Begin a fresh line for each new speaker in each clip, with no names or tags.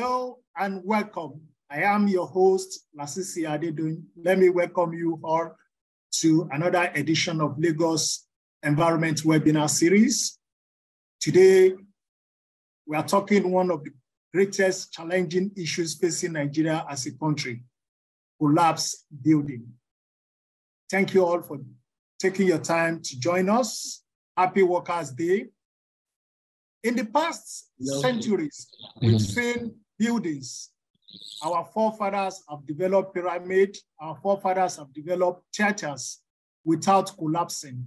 Hello and welcome. I am your host, Lasisi Adedun. Let me welcome you all to another edition of Lagos Environment Webinar Series. Today, we are talking one of the greatest challenging issues facing Nigeria as a country, collapse building. Thank you all for taking your time to join us. Happy Workers' Day. In the past centuries, we've seen buildings. Our forefathers have developed pyramid, our forefathers have developed churches without collapsing.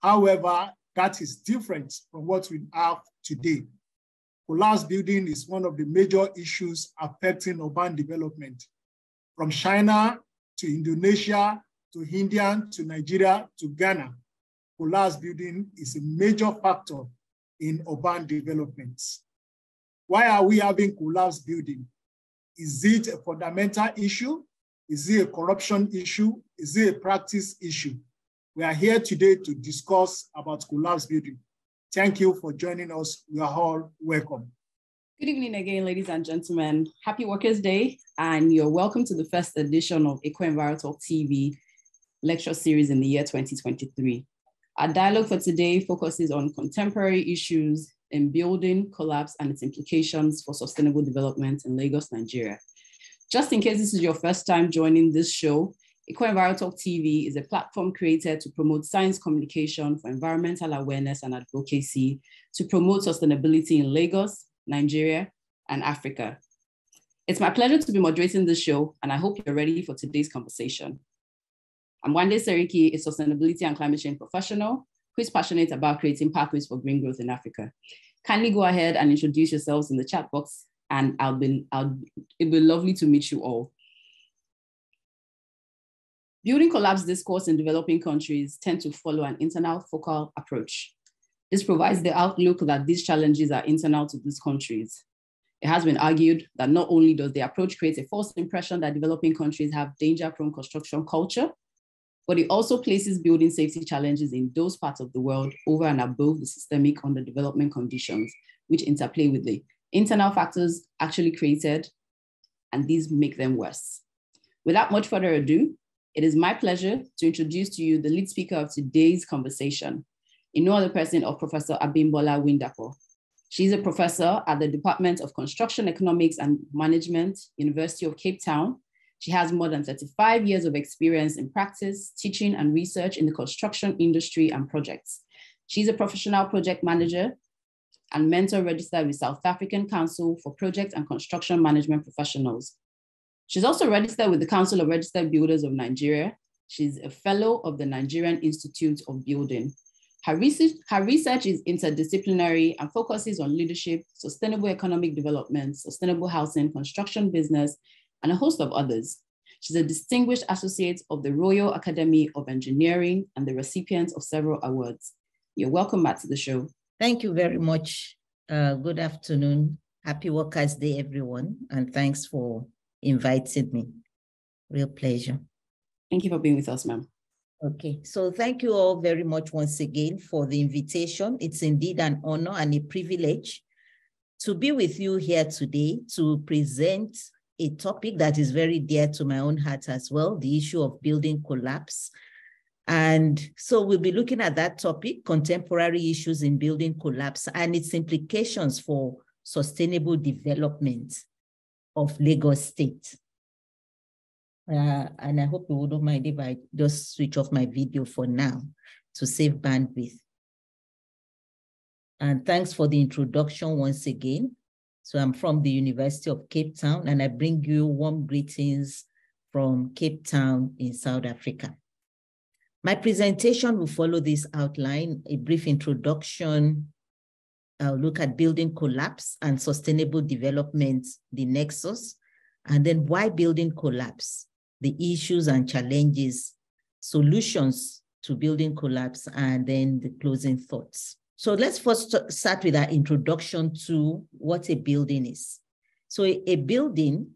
However, that is different from what we have today. Collapse building is one of the major issues affecting urban development. From China to Indonesia to India to Nigeria to Ghana, collapse building is a major factor in urban developments. Why are we having collapse building? Is it a fundamental issue? Is it a corruption issue? Is it a practice issue? We are here today to discuss about collapse building. Thank you for joining us. You are all welcome.
Good evening again, ladies and gentlemen. Happy Workers' Day, and you're welcome to the first edition of Eco Talk TV lecture series in the year 2023. Our dialogue for today focuses on contemporary issues in building, collapse, and its implications for sustainable development in Lagos, Nigeria. Just in case this is your first time joining this show, Eco Talk TV is a platform created to promote science communication for environmental awareness and advocacy to promote sustainability in Lagos, Nigeria, and Africa. It's my pleasure to be moderating this show, and I hope you're ready for today's conversation. I'm Wande Seriki, a sustainability and climate change professional who is passionate about creating pathways for green growth in Africa. Kindly go ahead and introduce yourselves in the chat box, and I'll be, I'll, it'll be lovely to meet you all. Building collapse discourse in developing countries tend to follow an internal focal approach. This provides the outlook that these challenges are internal to these countries. It has been argued that not only does the approach create a false impression that developing countries have danger-prone construction culture, but it also places building safety challenges in those parts of the world over and above the systemic underdevelopment conditions, which interplay with the internal factors actually created, and these make them worse. Without much further ado, it is my pleasure to introduce to you the lead speaker of today's conversation, in no other person of Professor Abimbola Windapo. She's a professor at the Department of Construction Economics and Management, University of Cape Town, she has more than 35 years of experience in practice, teaching, and research in the construction industry and projects. She's a professional project manager and mentor registered with South African Council for Project and Construction Management Professionals. She's also registered with the Council of Registered Builders of Nigeria. She's a fellow of the Nigerian Institute of Building. Her research, her research is interdisciplinary and focuses on leadership, sustainable economic development, sustainable housing, construction business, and a host of others. She's a distinguished associate of the Royal Academy of Engineering and the recipient of several awards. You're welcome back to the show.
Thank you very much. Uh, good afternoon. Happy Workers' Day, everyone. And thanks for inviting me. Real pleasure.
Thank you for being with us, ma'am.
Okay, so thank you all very much once again for the invitation. It's indeed an honor and a privilege to be with you here today to present a topic that is very dear to my own heart as well, the issue of building collapse. And so we'll be looking at that topic, contemporary issues in building collapse and its implications for sustainable development of Lagos State. Uh, and I hope you wouldn't mind if I just switch off my video for now to save bandwidth. And thanks for the introduction once again. So I'm from the University of Cape Town, and I bring you warm greetings from Cape Town in South Africa. My presentation will follow this outline, a brief introduction. I'll look at building collapse and sustainable development, the nexus, and then why building collapse, the issues and challenges, solutions to building collapse, and then the closing thoughts. So let's first start with our introduction to what a building is. So a, building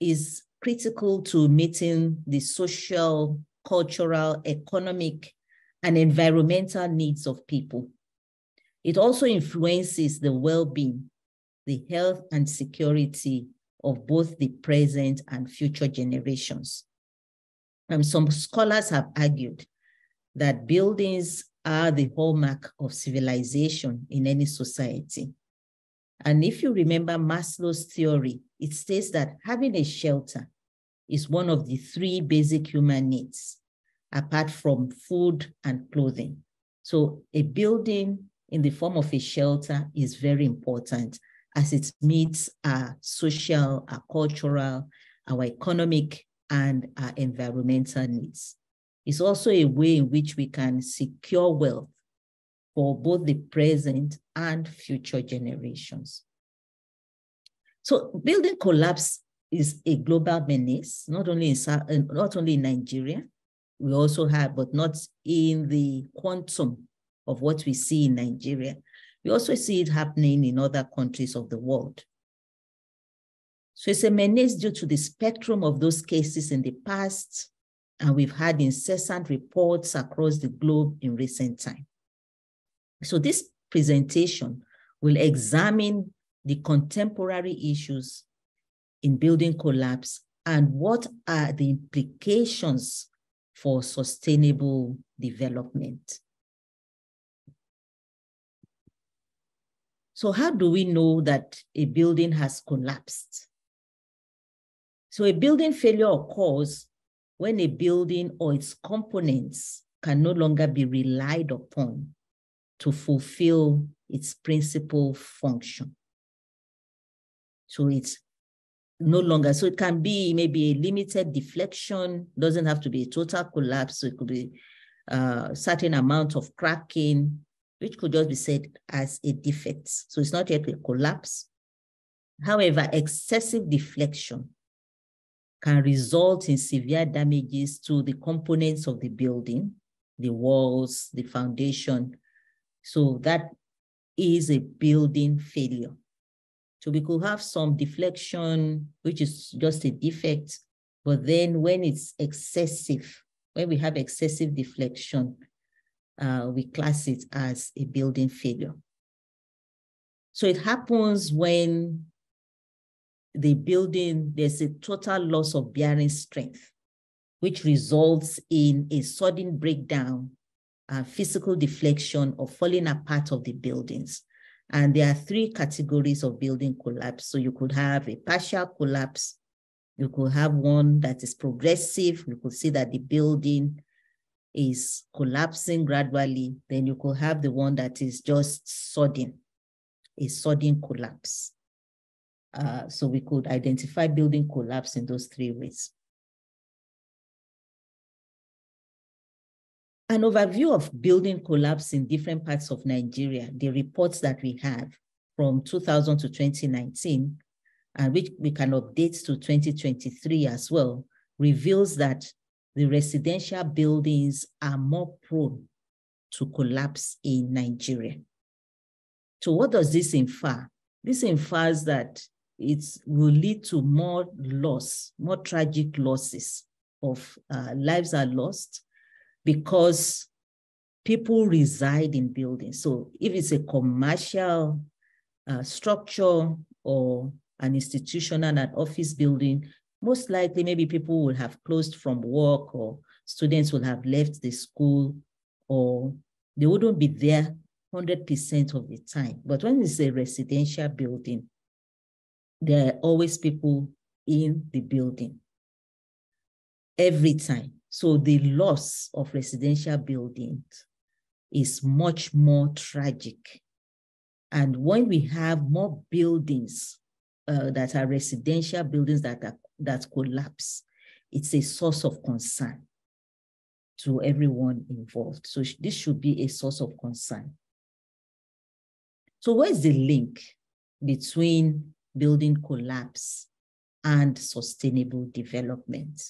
is critical to meeting the social, cultural, economic, and environmental needs of people. It also influences the well-being the health and security of both the present and future generations. And some scholars have argued that buildings are the hallmark of civilization in any society. And if you remember Maslow's theory, it states that having a shelter is one of the three basic human needs, apart from food and clothing. So a building in the form of a shelter is very important as it meets our social, our cultural, our economic, and our environmental needs. It's also a way in which we can secure wealth for both the present and future generations. So building collapse is a global menace, not only in, uh, not only in Nigeria, we also have, but not in the quantum of what we see in Nigeria. We also see it happening in other countries of the world. So it's a menace due to the spectrum of those cases in the past, and we've had incessant reports across the globe in recent time. So this presentation will examine the contemporary issues in building collapse and what are the implications for sustainable development. So how do we know that a building has collapsed? So a building failure occurs when a building or its components can no longer be relied upon to fulfill its principal function. So it's no longer, so it can be maybe a limited deflection, doesn't have to be a total collapse. So it could be a uh, certain amount of cracking, which could just be said as a defect. So it's not yet a collapse. However, excessive deflection can result in severe damages to the components of the building, the walls, the foundation. So that is a building failure. So we could have some deflection, which is just a defect, but then when it's excessive, when we have excessive deflection, uh, we class it as a building failure. So it happens when the building, there's a total loss of bearing strength, which results in a sudden breakdown, physical deflection, or falling apart of the buildings. And there are three categories of building collapse. So you could have a partial collapse, you could have one that is progressive, you could see that the building is collapsing gradually, then you could have the one that is just sudden, a sudden collapse. Uh, so we could identify building collapse in those three ways. An overview of building collapse in different parts of Nigeria, the reports that we have from 2000 to 2019, and which we can update to 2023 as well, reveals that the residential buildings are more prone to collapse in Nigeria. So what does this infer? This infers that it will lead to more loss, more tragic losses of uh, lives are lost because people reside in buildings. So if it's a commercial uh, structure or an institutional and office building, most likely maybe people will have closed from work or students will have left the school or they wouldn't be there 100% of the time. But when it's a residential building, there are always people in the building every time. So the loss of residential buildings is much more tragic. And when we have more buildings uh, that are residential buildings that are that collapse, it's a source of concern to everyone involved. So this should be a source of concern. So where's the link between building collapse and sustainable development?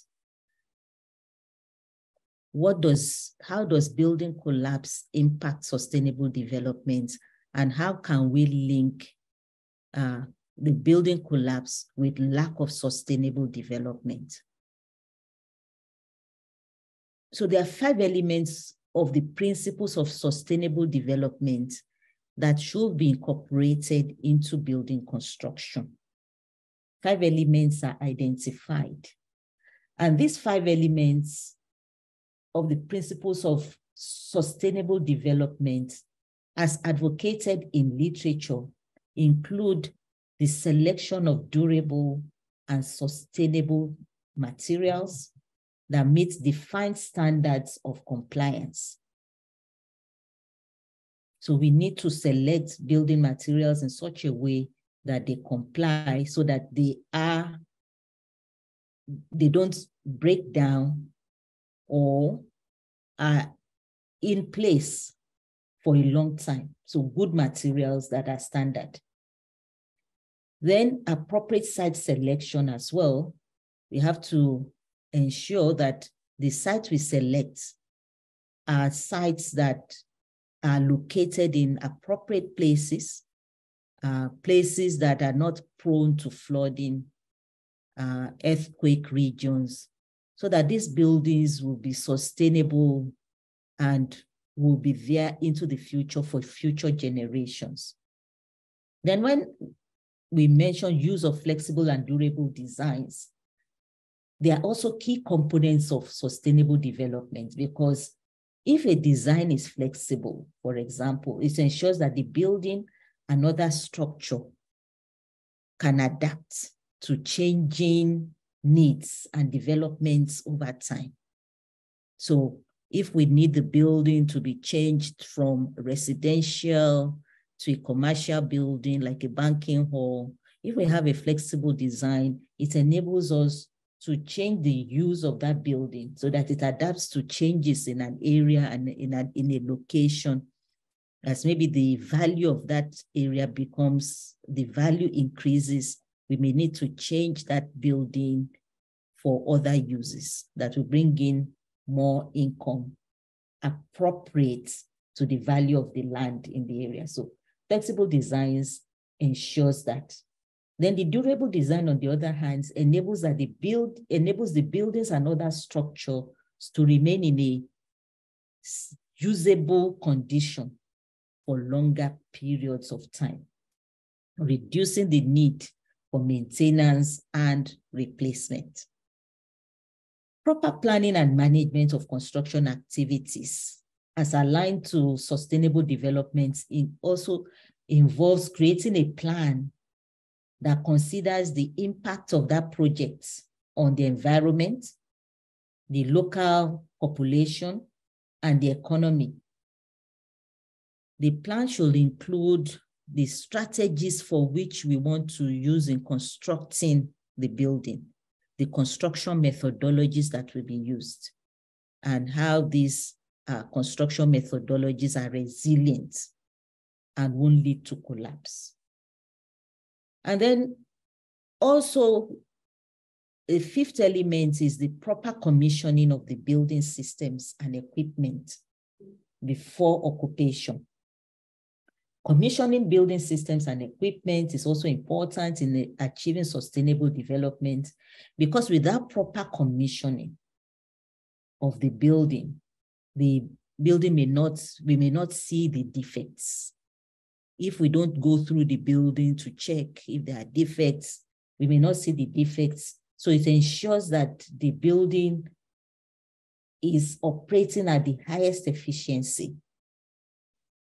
What does, how does building collapse impact sustainable development and how can we link uh, the building collapse with lack of sustainable development. So there are five elements of the principles of sustainable development that should be incorporated into building construction. Five elements are identified. And these five elements of the principles of sustainable development as advocated in literature include the selection of durable and sustainable materials that meet defined standards of compliance. So we need to select building materials in such a way that they comply so that they are, they don't break down or are in place for a long time. So good materials that are standard. Then appropriate site selection as well. We have to ensure that the sites we select are sites that are located in appropriate places, uh, places that are not prone to flooding, uh, earthquake regions, so that these buildings will be sustainable and will be there into the future for future generations. Then when we mention use of flexible and durable designs, they are also key components of sustainable development because if a design is flexible, for example, it ensures that the building and other structure can adapt to changing needs and developments over time. So if we need the building to be changed from residential to a commercial building like a banking hall, if we have a flexible design, it enables us to change the use of that building so that it adapts to changes in an area and in a, in a location as maybe the value of that area becomes, the value increases, we may need to change that building for other uses that will bring in more income appropriate to the value of the land in the area. So flexible designs ensures that. Then the durable design, on the other hand, enables that the build enables the buildings and other structures to remain in a usable condition for longer periods of time, reducing the need for maintenance and replacement. Proper planning and management of construction activities as aligned to sustainable development in also involves creating a plan that considers the impact of that project on the environment, the local population, and the economy. The plan should include the strategies for which we want to use in constructing the building the construction methodologies that will be used and how these uh, construction methodologies are resilient and won't lead to collapse. And then also, the fifth element is the proper commissioning of the building systems and equipment before occupation. Commissioning building systems and equipment is also important in achieving sustainable development because without proper commissioning of the building, the building may not, we may not see the defects. If we don't go through the building to check if there are defects, we may not see the defects. So it ensures that the building is operating at the highest efficiency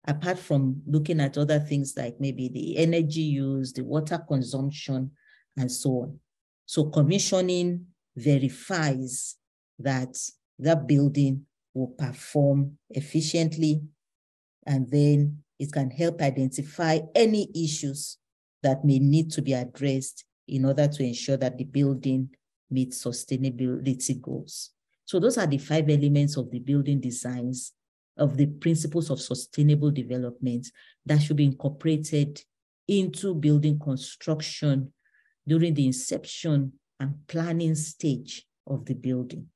apart from looking at other things like maybe the energy use, the water consumption, and so on. So commissioning verifies that that building will perform efficiently, and then it can help identify any issues that may need to be addressed in order to ensure that the building meets sustainability goals. So those are the five elements of the building designs of the principles of sustainable development that should be incorporated into building construction during the inception and planning stage of the building.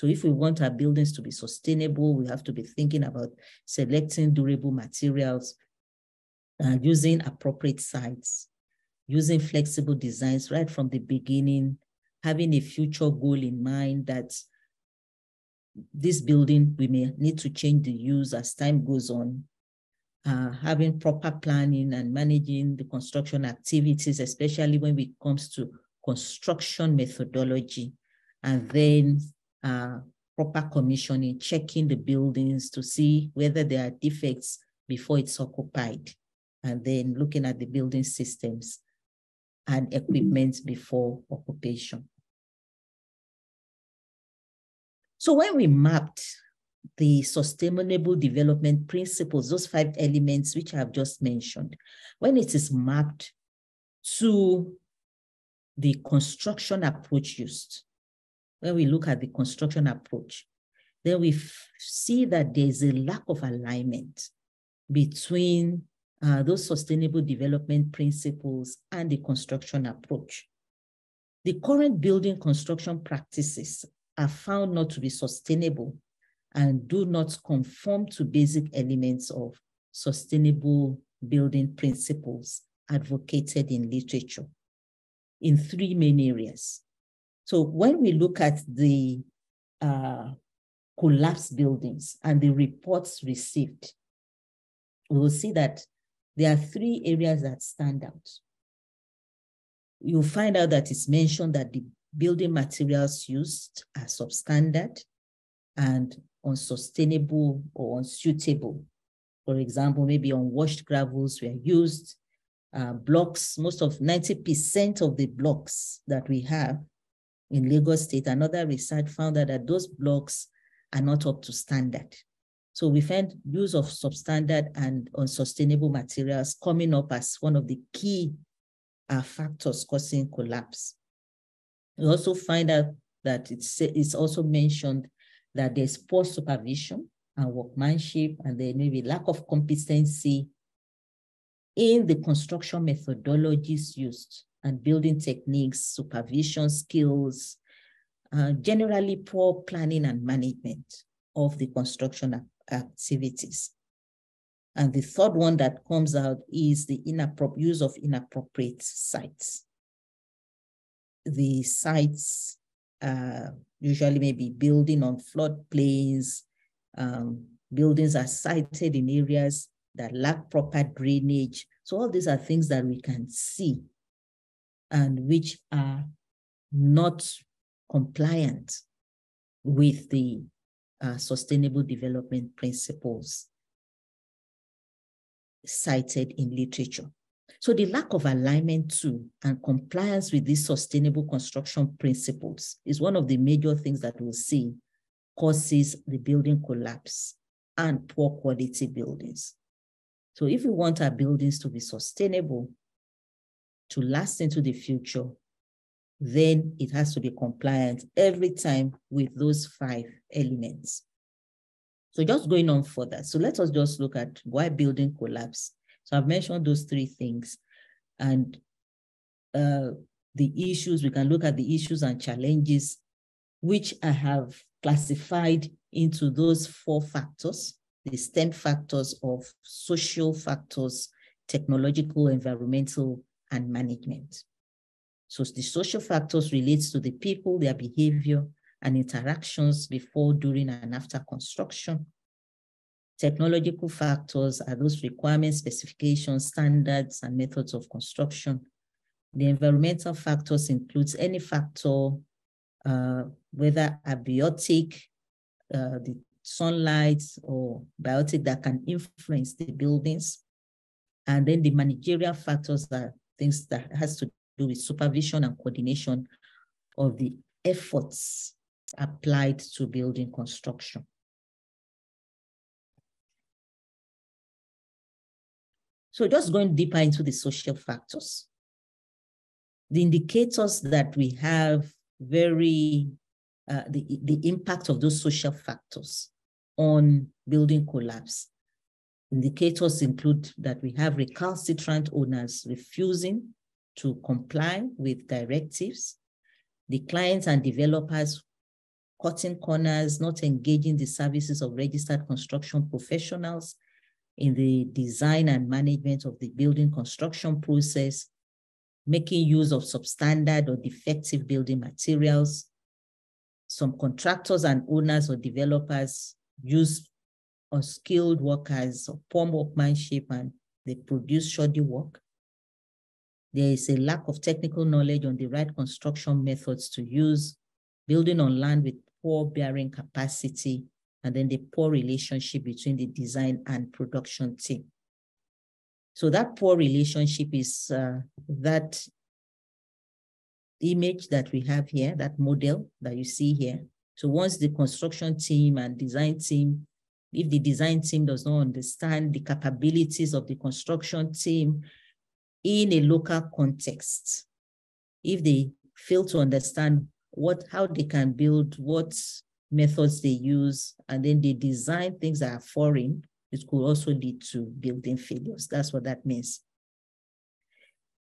So if we want our buildings to be sustainable, we have to be thinking about selecting durable materials, uh, using appropriate sites, using flexible designs right from the beginning, having a future goal in mind that this building, we may need to change the use as time goes on. uh, having proper planning and managing the construction activities, especially when it comes to construction methodology, and then uh, proper commissioning, checking the buildings to see whether there are defects before it's occupied, and then looking at the building systems and equipment before occupation. So when we mapped the sustainable development principles, those five elements which I've just mentioned, when it is mapped to the construction approach used, when we look at the construction approach, then we see that there's a lack of alignment between uh, those sustainable development principles and the construction approach. The current building construction practices are found not to be sustainable and do not conform to basic elements of sustainable building principles advocated in literature in three main areas. So when we look at the uh, collapsed buildings and the reports received, we will see that there are three areas that stand out. You'll find out that it's mentioned that the building materials used are substandard and unsustainable or unsuitable. For example, maybe unwashed gravels were used. Uh, blocks, most of 90% of the blocks that we have in Lagos State, another research found that, those blocks are not up to standard. So we find use of substandard and unsustainable materials coming up as one of the key uh, factors causing collapse. We also find out that it's, it's also mentioned that there's poor supervision and workmanship, and there may be lack of competency in the construction methodologies used and building techniques, supervision skills, uh, generally poor planning and management of the construction activities. And the third one that comes out is the use of inappropriate sites. The sites uh, usually maybe building on floodplains. Um, buildings are sited in areas that lack proper drainage. So all these are things that we can see and which are not compliant with the uh, sustainable development principles cited in literature. So the lack of alignment to and compliance with these sustainable construction principles is one of the major things that we'll see causes the building collapse and poor quality buildings. So if we want our buildings to be sustainable, to last into the future, then it has to be compliant every time with those five elements. So just going on further. So let us just look at why building collapse so I've mentioned those three things. And uh, the issues, we can look at the issues and challenges, which I have classified into those four factors, the STEM factors of social factors, technological, environmental, and management. So the social factors relates to the people, their behavior, and interactions before, during, and after construction. Technological factors are those requirements, specifications, standards, and methods of construction. The environmental factors includes any factor, uh, whether abiotic, uh, the sunlight, or biotic that can influence the buildings. And then the managerial factors are things that has to do with supervision and coordination of the efforts applied to building construction. So just going deeper into the social factors. The indicators that we have very, uh, the, the impact of those social factors on building collapse. Indicators include that we have recalcitrant owners refusing to comply with directives, the clients and developers cutting corners, not engaging the services of registered construction professionals, in the design and management of the building construction process, making use of substandard or defective building materials. Some contractors and owners or developers use unskilled workers, poor workmanship, and they produce shoddy work. There is a lack of technical knowledge on the right construction methods to use, building on land with poor bearing capacity, and then the poor relationship between the design and production team. So that poor relationship is uh, that image that we have here, that model that you see here. So once the construction team and design team, if the design team does not understand the capabilities of the construction team in a local context, if they fail to understand what how they can build, what methods they use, and then they design things that are foreign, it could also lead to building failures. That's what that means.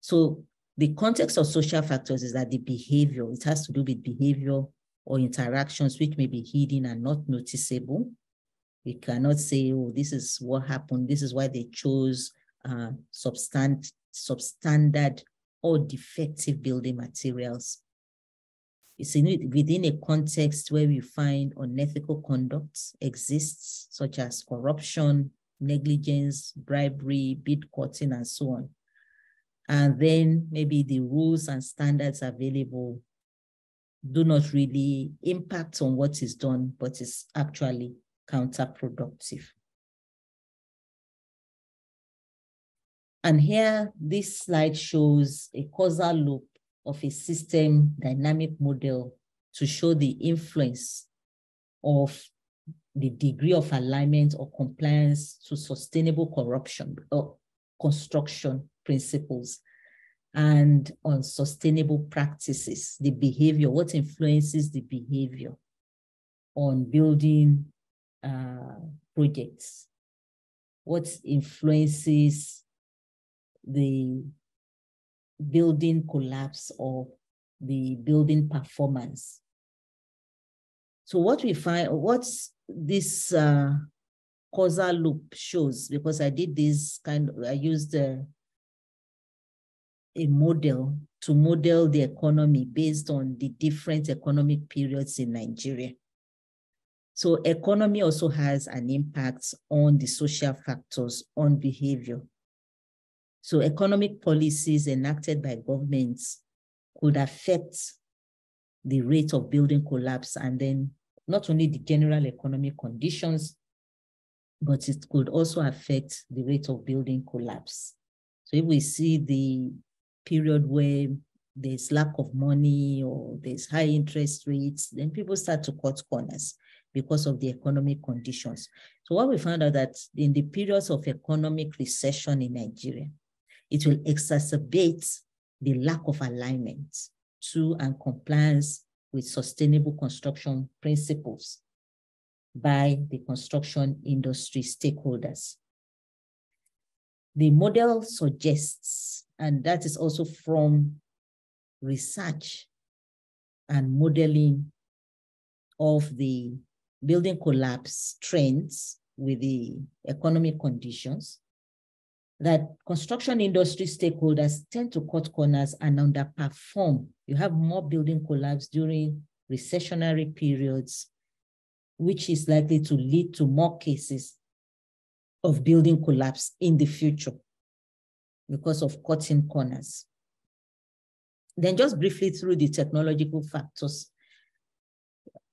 So the context of social factors is that the behavior, it has to do with behavior or interactions which may be hidden and not noticeable. We cannot say, oh, this is what happened. This is why they chose uh, substand, substandard or defective building materials. It's in, within a context where we find unethical conduct exists, such as corruption, negligence, bribery, bid cutting, and so on. And then maybe the rules and standards available do not really impact on what is done, but is actually counterproductive. And here, this slide shows a causal loop of a system dynamic model to show the influence of the degree of alignment or compliance to sustainable corruption or construction principles and on sustainable practices, the behavior, what influences the behavior on building uh, projects, what influences the building collapse or the building performance. So what we find, what's this uh, causal loop shows, because I did this kind of, I used the a model to model the economy based on the different economic periods in Nigeria. So economy also has an impact on the social factors on behavior. So economic policies enacted by governments could affect the rate of building collapse and then not only the general economic conditions, but it could also affect the rate of building collapse. So if we see the period where there's lack of money or there's high interest rates, then people start to cut corners because of the economic conditions. So what we found out that in the periods of economic recession in Nigeria, it will exacerbate the lack of alignment to and compliance with sustainable construction principles by the construction industry stakeholders. The model suggests and that is also from research and modeling of the building collapse trends with the economic conditions that construction industry stakeholders tend to cut corners and underperform. You have more building collapse during recessionary periods, which is likely to lead to more cases of building collapse in the future because of cutting corners. Then just briefly through the technological factors,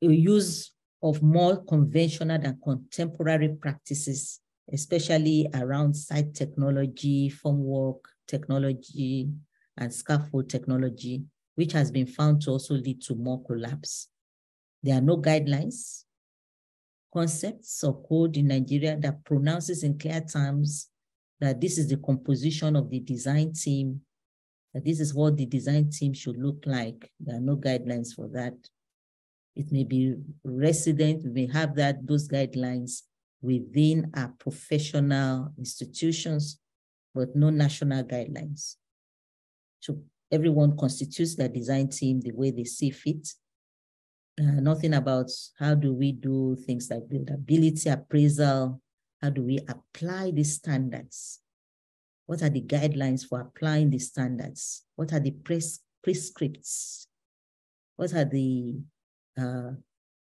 you use of more conventional than contemporary practices, especially around site technology, formwork technology, and scaffold technology, which has been found to also lead to more collapse. There are no guidelines, concepts, or code in Nigeria that pronounces in clear terms that this is the composition of the design team, that this is what the design team should look like. There are no guidelines for that. It may be resident, we may have that, those guidelines within our professional institutions, but no national guidelines. So everyone constitutes their design team the way they see fit. Uh, nothing about how do we do things like buildability appraisal, how do we apply these standards? What are the guidelines for applying the standards? What are the pres prescripts? What are the uh,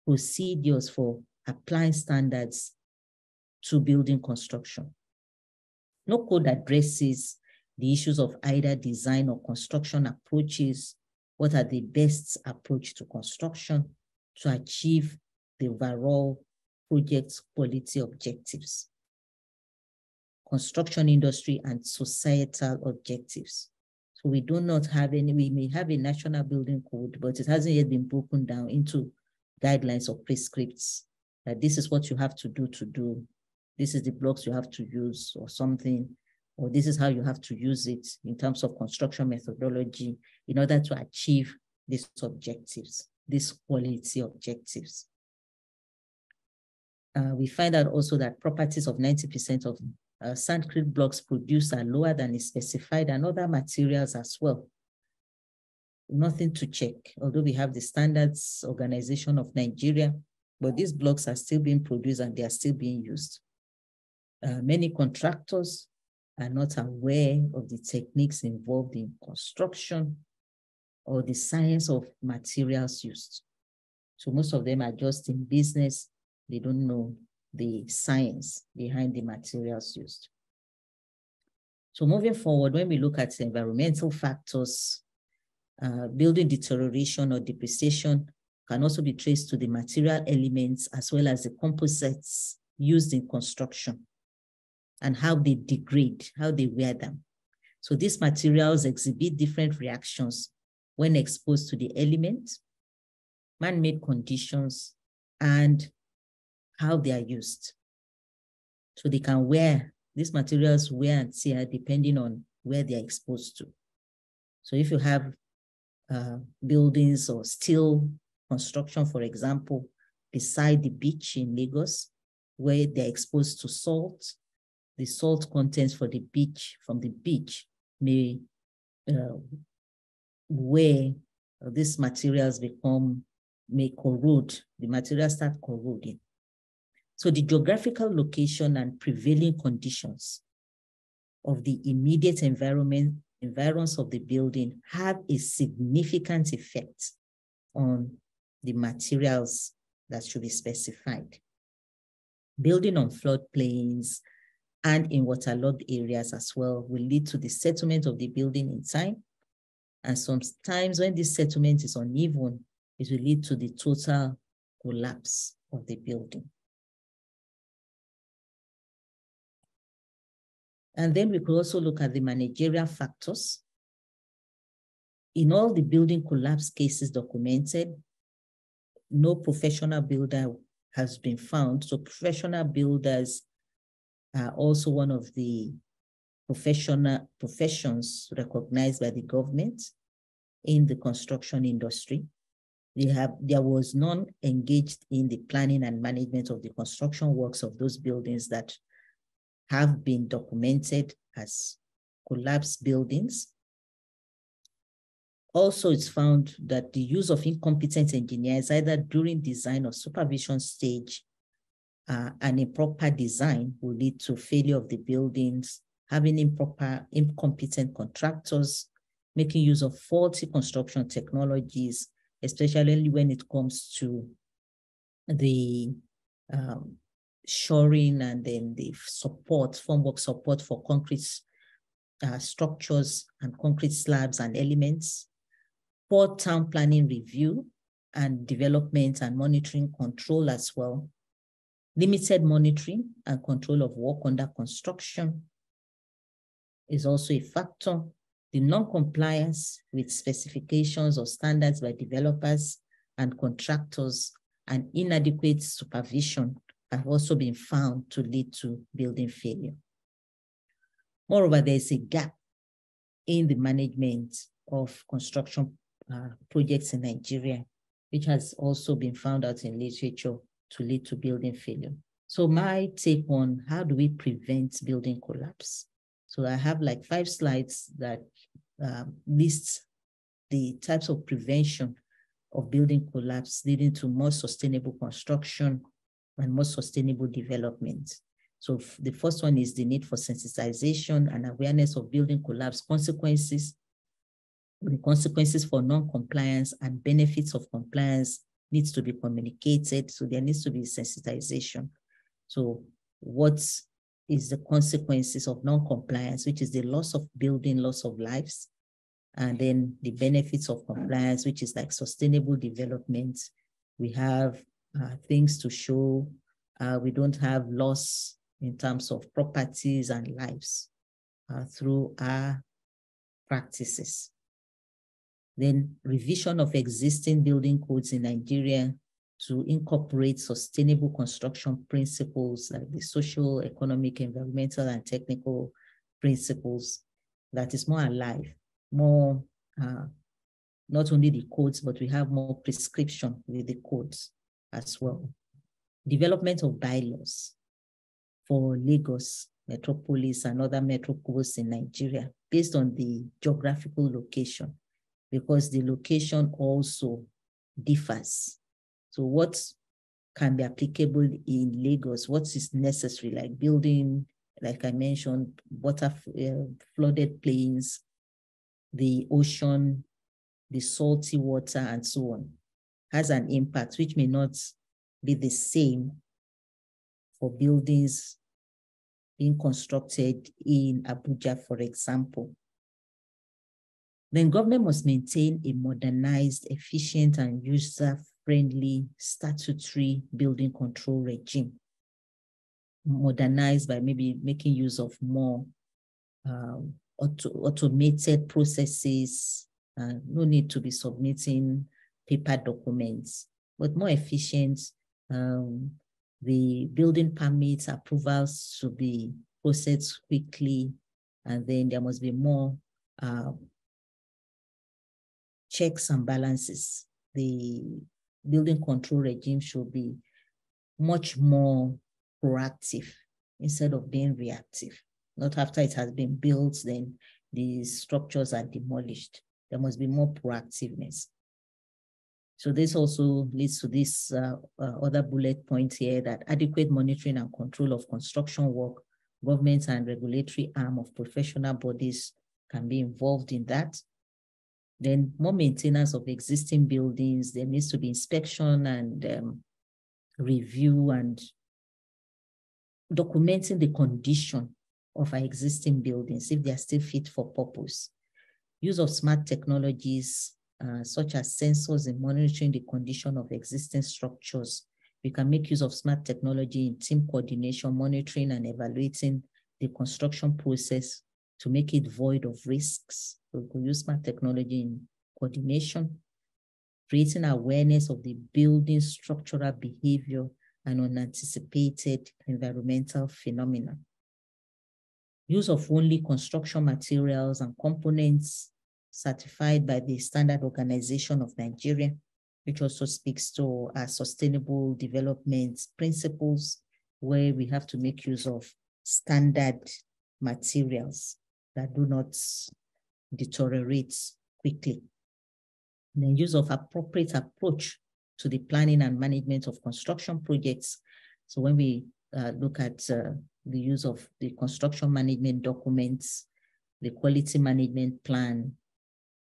procedures for applying standards to building construction. No code addresses the issues of either design or construction approaches. What are the best approach to construction to achieve the overall project quality objectives? Construction industry and societal objectives. We do not have any, we may have a national building code, but it hasn't yet been broken down into guidelines or prescripts that this is what you have to do to do. This is the blocks you have to use or something, or this is how you have to use it in terms of construction methodology in order to achieve these objectives, these quality objectives. Uh, we find out also that properties of 90% of uh, sandcrete blocks produced are lower than is specified and other materials as well. Nothing to check, although we have the Standards Organization of Nigeria, but these blocks are still being produced and they are still being used. Uh, many contractors are not aware of the techniques involved in construction or the science of materials used. So most of them are just in business. They don't know the science behind the materials used. So moving forward, when we look at environmental factors, uh, building deterioration or depreciation can also be traced to the material elements as well as the composites used in construction and how they degrade, how they wear them. So these materials exhibit different reactions when exposed to the elements, man-made conditions, and how they are used. So they can wear, these materials wear and tear depending on where they are exposed to. So if you have uh, buildings or steel construction, for example, beside the beach in Lagos, where they're exposed to salt, the salt contents for the beach from the beach may uh, where these materials become may corrode, the materials start corroding. So the geographical location and prevailing conditions of the immediate environment, environs of the building have a significant effect on the materials that should be specified. Building on floodplains and in waterlogged areas as well will lead to the settlement of the building in time. And sometimes when this settlement is uneven, it will lead to the total collapse of the building. And then we could also look at the managerial factors. In all the building collapse cases documented, no professional builder has been found. So professional builders are also one of the professional professions recognized by the government in the construction industry. They have, there was none engaged in the planning and management of the construction works of those buildings that have been documented as collapsed buildings. Also, it's found that the use of incompetent engineers, either during design or supervision stage, uh, and improper design will lead to failure of the buildings, having improper, incompetent contractors, making use of faulty construction technologies, especially when it comes to the um, shoring and then the support, formwork support for concrete uh, structures and concrete slabs and elements, poor town planning review and development and monitoring control as well, limited monitoring and control of work under construction is also a factor. The non-compliance with specifications or standards by developers and contractors and inadequate supervision have also been found to lead to building failure. Moreover, there is a gap in the management of construction uh, projects in Nigeria, which has also been found out in literature to lead to building failure. So my take on how do we prevent building collapse? So I have like five slides that um, lists the types of prevention of building collapse leading to more sustainable construction, and more sustainable development. So the first one is the need for sensitization and awareness of building collapse consequences, the consequences for non-compliance and benefits of compliance needs to be communicated. So there needs to be sensitization. So what is the consequences of non-compliance, which is the loss of building, loss of lives, and then the benefits of compliance, which is like sustainable development. We have things to show. Uh, we don't have loss in terms of properties and lives uh, through our practices. Then revision of existing building codes in Nigeria to incorporate sustainable construction principles like the social, economic, environmental, and technical principles that is more alive, more, uh, not only the codes, but we have more prescription with the codes as well. Development of bylaws for Lagos, metropolis, and other metropolis in Nigeria based on the geographical location, because the location also differs so what can be applicable in Lagos? What is necessary, like building, like I mentioned, water uh, flooded plains, the ocean, the salty water, and so on, has an impact which may not be the same for buildings being constructed in Abuja, for example. Then government must maintain a modernized, efficient, and user friendly statutory building control regime, modernized by maybe making use of more um, auto automated processes, uh, no need to be submitting paper documents, but more efficient. Um, the building permits approvals should be processed quickly, and then there must be more uh, checks and balances. The building control regime should be much more proactive instead of being reactive. Not after it has been built, then the structures are demolished. There must be more proactiveness. So this also leads to this uh, uh, other bullet point here that adequate monitoring and control of construction work, governments and regulatory arm of professional bodies can be involved in that. Then more maintenance of existing buildings. There needs to be inspection and um, review and documenting the condition of our existing buildings, if they are still fit for purpose. Use of smart technologies, uh, such as sensors in monitoring the condition of existing structures. We can make use of smart technology in team coordination, monitoring and evaluating the construction process to make it void of risks. So we could use smart technology in coordination, creating awareness of the building structural behavior and unanticipated environmental phenomena. Use of only construction materials and components certified by the Standard Organization of Nigeria, which also speaks to our sustainable development principles, where we have to make use of standard materials that do not deteriorate quickly. The use of appropriate approach to the planning and management of construction projects. So when we uh, look at uh, the use of the construction management documents, the quality management plan,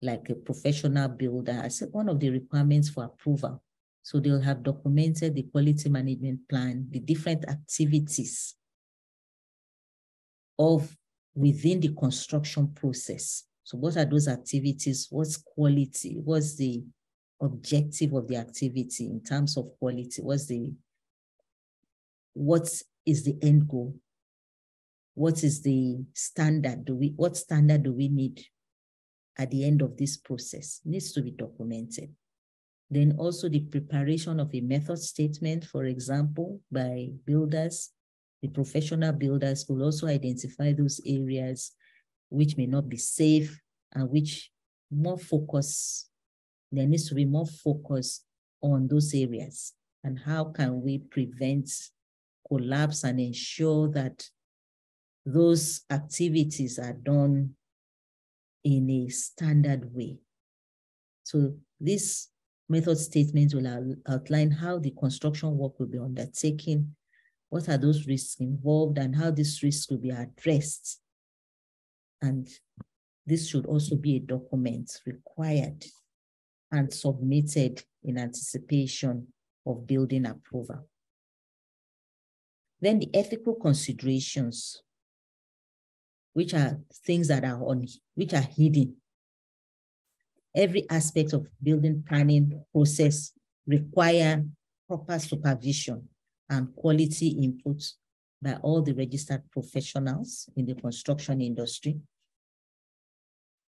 like a professional builder, said one of the requirements for approval. So they'll have documented the quality management plan, the different activities of within the construction process. So what are those activities? What's quality? What's the objective of the activity in terms of quality? What's the what is the end goal? What is the standard? Do we what standard do we need at the end of this process? Needs to be documented. Then also the preparation of a method statement, for example, by builders the professional builders will also identify those areas which may not be safe and which more focus, there needs to be more focus on those areas and how can we prevent collapse and ensure that those activities are done in a standard way. So this method statement will outline how the construction work will be undertaken what are those risks involved and how these risks will be addressed. And this should also be a document required and submitted in anticipation of building approval. Then the ethical considerations, which are things that are on, which are hidden. Every aspect of building planning process require proper supervision and quality input by all the registered professionals in the construction industry.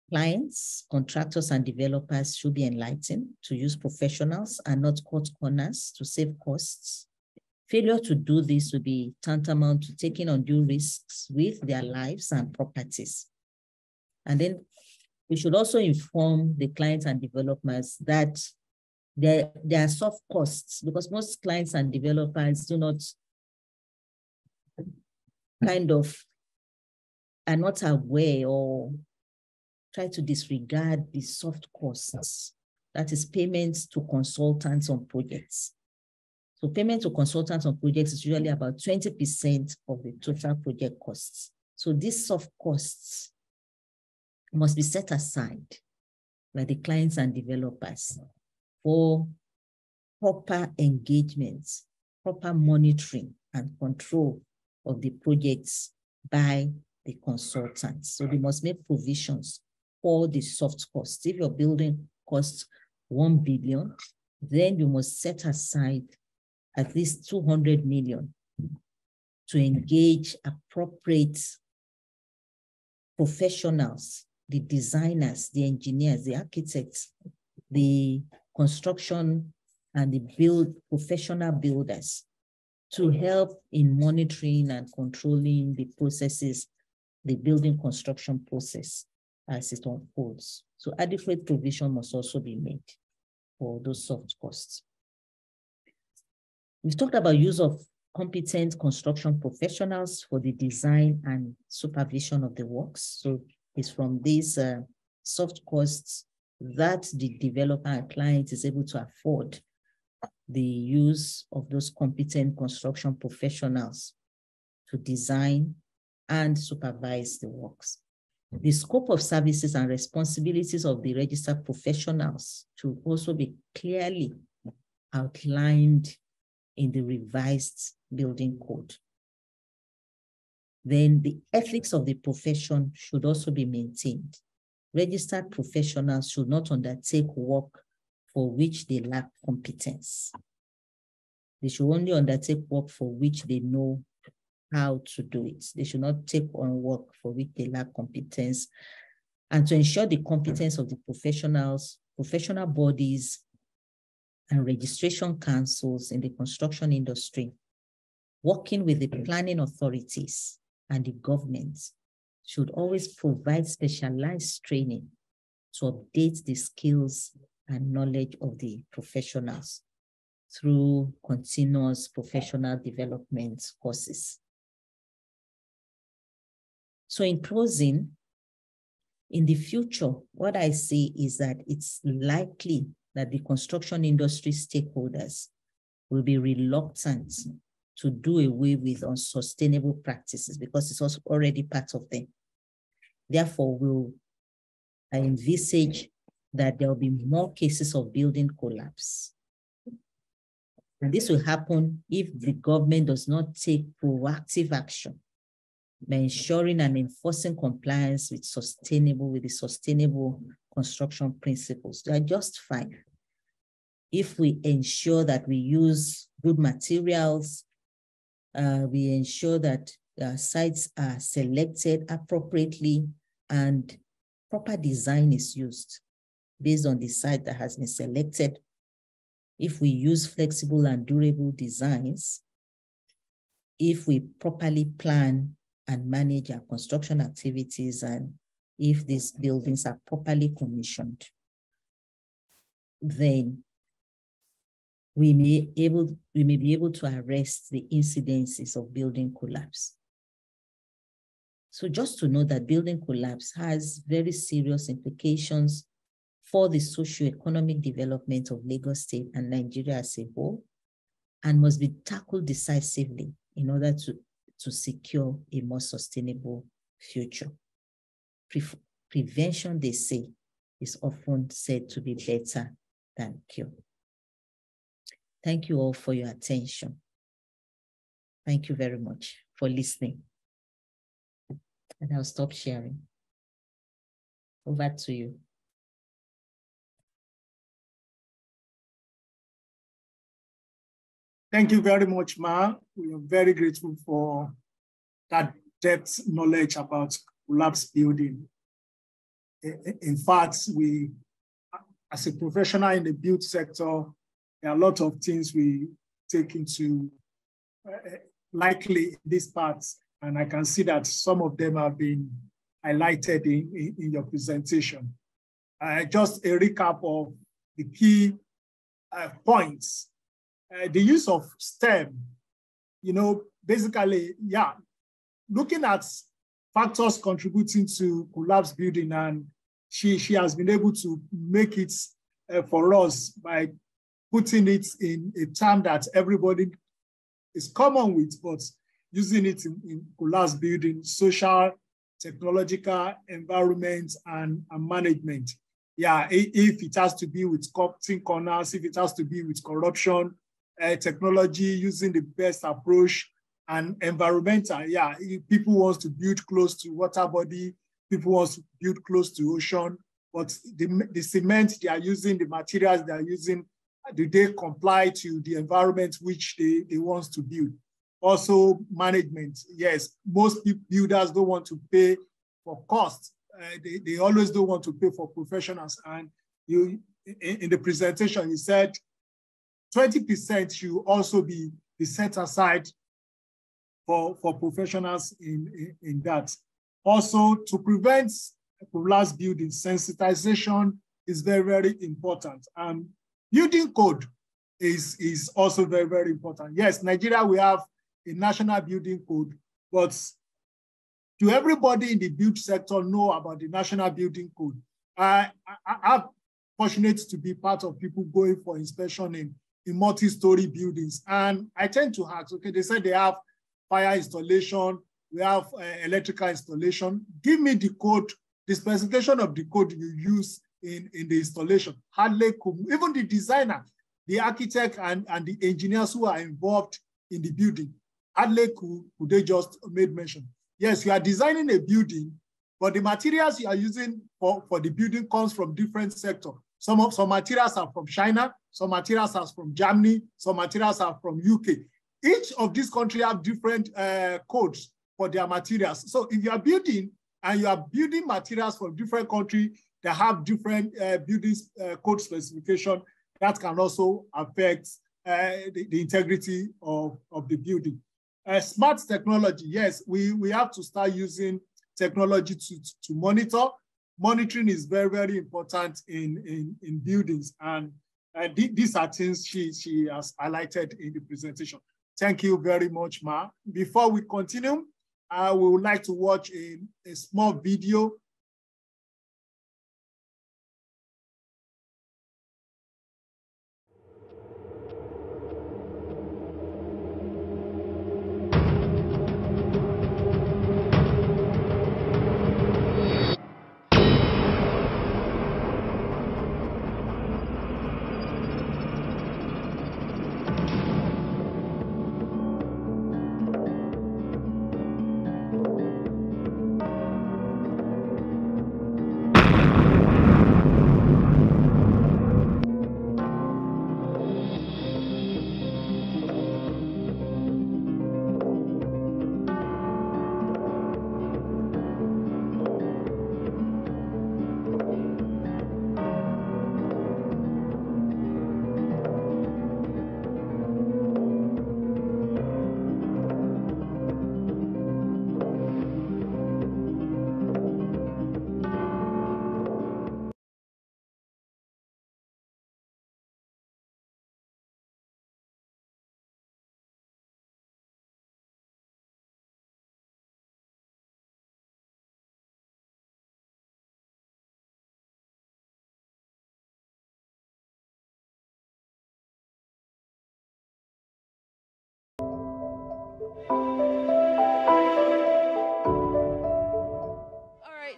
Clients, contractors, and developers should be enlightened to use professionals and not cut corners to save costs. Failure to do this would be tantamount to taking undue risks with their lives and properties. And then we should also inform the clients and developers that there, there are soft costs because most clients and developers do not kind of are not aware or try to disregard the soft costs, that is payments to consultants on projects. Payment to consultants on projects is usually about 20% of the total project costs. So these soft costs must be set aside by the clients and developers for proper engagements, proper monitoring and control of the projects by the consultants. So they must make provisions for the soft costs. If your building costs 1 billion, then you must set aside at least 200 million to engage appropriate professionals, the designers, the engineers, the architects, the construction and the build professional builders to help in monitoring and controlling the processes, the building construction process as it unfolds. So adequate provision must also be made for those soft costs. We've talked about use of competent construction professionals for the design and supervision of the works. So it's from these uh, soft costs that the developer and client is able to afford the use of those competent construction professionals to design and supervise the works. The scope of services and responsibilities of the registered professionals to also be clearly outlined in the revised building code. Then the ethics of the profession should also be maintained. Registered professionals should not undertake work for which they lack competence. They should only undertake work for which they know how to do it. They should not take on work for which they lack competence. And to ensure the competence of the professionals, professional bodies, and registration councils in the construction industry, working with the planning authorities and the government, should always provide specialized training to update the skills and knowledge of the professionals through continuous professional development courses. So in closing, in the future, what I see is that it's likely that the construction industry stakeholders will be reluctant to do away with unsustainable practices because it's also already part of them. Therefore, will I envisage that there will be more cases of building collapse. And this will happen if the government does not take proactive action by ensuring and enforcing compliance with sustainable, with the sustainable construction principles. They are just fine. If we ensure that we use good materials, uh, we ensure that uh, sites are selected appropriately and proper design is used based on the site that has been selected. If we use flexible and durable designs, if we properly plan and manage our construction activities and if these buildings are properly commissioned, then we may, able, we may be able to arrest the incidences of building collapse. So just to know that building collapse has very serious implications for the socio-economic development of Lagos State and Nigeria as a whole, and must be tackled decisively in order to, to secure a more sustainable future. Pre prevention, they say, is often said to be better than cure. Thank you all for your attention. Thank you very much for listening. And I'll stop sharing. Over to you.
Thank you very much, Ma. We are very grateful for that depth knowledge about collapse building. In fact, we, as a professional in the build sector, there are a lot of things we take into uh, likely these parts, and I can see that some of them have been highlighted in, in, in your presentation. Uh, just a recap of the key uh, points. Uh, the use of STEM, you know, basically, yeah, looking at factors contributing to collapse building, and she, she has been able to make it uh, for us by putting it in a term that everybody is common with, but using it in, in collapse building, social, technological environment, and, and management. Yeah, if it has to be with cutting corners, if it has to be with corruption, uh, technology, using the best approach, and environmental. Yeah, people want to build close to water body, people want to build close to ocean, but the, the cement they are using, the materials they are using do they comply to the environment which they, they want to build? Also, management. Yes, most builders don't want to pay for cost. Uh, they, they always don't want to pay for professionals. And you, in, in the presentation, you said 20% should also be, be set aside for, for professionals in, in, in that. Also, to prevent collapse building, sensitization is very, very important. And Building code is, is also very, very important. Yes, Nigeria, we have a national building code, but do everybody in the build sector know about the national building code? I, I, I'm fortunate to be part of people going for inspection in, in multi-story buildings. And I tend to ask, okay, they said they have fire installation, we have uh, electrical installation. Give me the code, the specification of the code you use in, in the installation. Hardly even the designer, the architect and, and the engineers who are involved in the building, hardly could, could they just made mention. Yes, you are designing a building, but the materials you are using for, for the building comes from different sectors. Some of some materials are from China, some materials are from Germany, some materials are from UK. Each of these countries have different uh, codes for their materials. So if you are building and you are building materials from different countries, that have different uh, building uh, code specification that can also affect uh, the, the, integrity of, of the building. Uh, smart technology, yes, we, we have to start using technology to, to monitor. Monitoring is very, very important in, in, in buildings. And uh, th these are things she, she has highlighted in the presentation. Thank you very much, Ma. Before we continue, I would like to watch a, a small video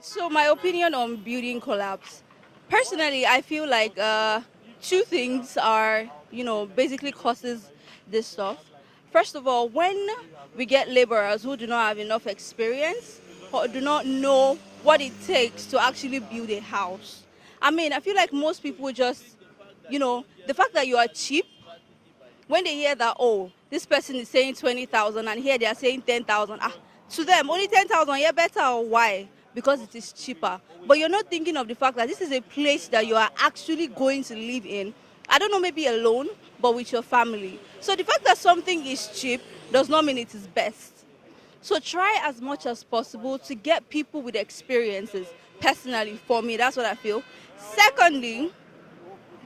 So my opinion on building collapse. Personally, I feel like uh, two things are, you know, basically causes this stuff. First of all, when we get laborers who do not have enough experience or do not know what it takes to actually build a house, I mean, I feel like most people just, you know, the fact that you are cheap, when they hear that, oh, this person is saying 20,000 and here they are saying 10,000, ah, to them, only 10,000, yeah, better or why? Because it is cheaper. But you're not thinking of the fact that this is a place that you are actually going to live in. I don't know, maybe alone, but with your family. So the fact that something is cheap does not mean it is best. So try as much as possible to get people with experiences. Personally, for me, that's what I feel. Secondly,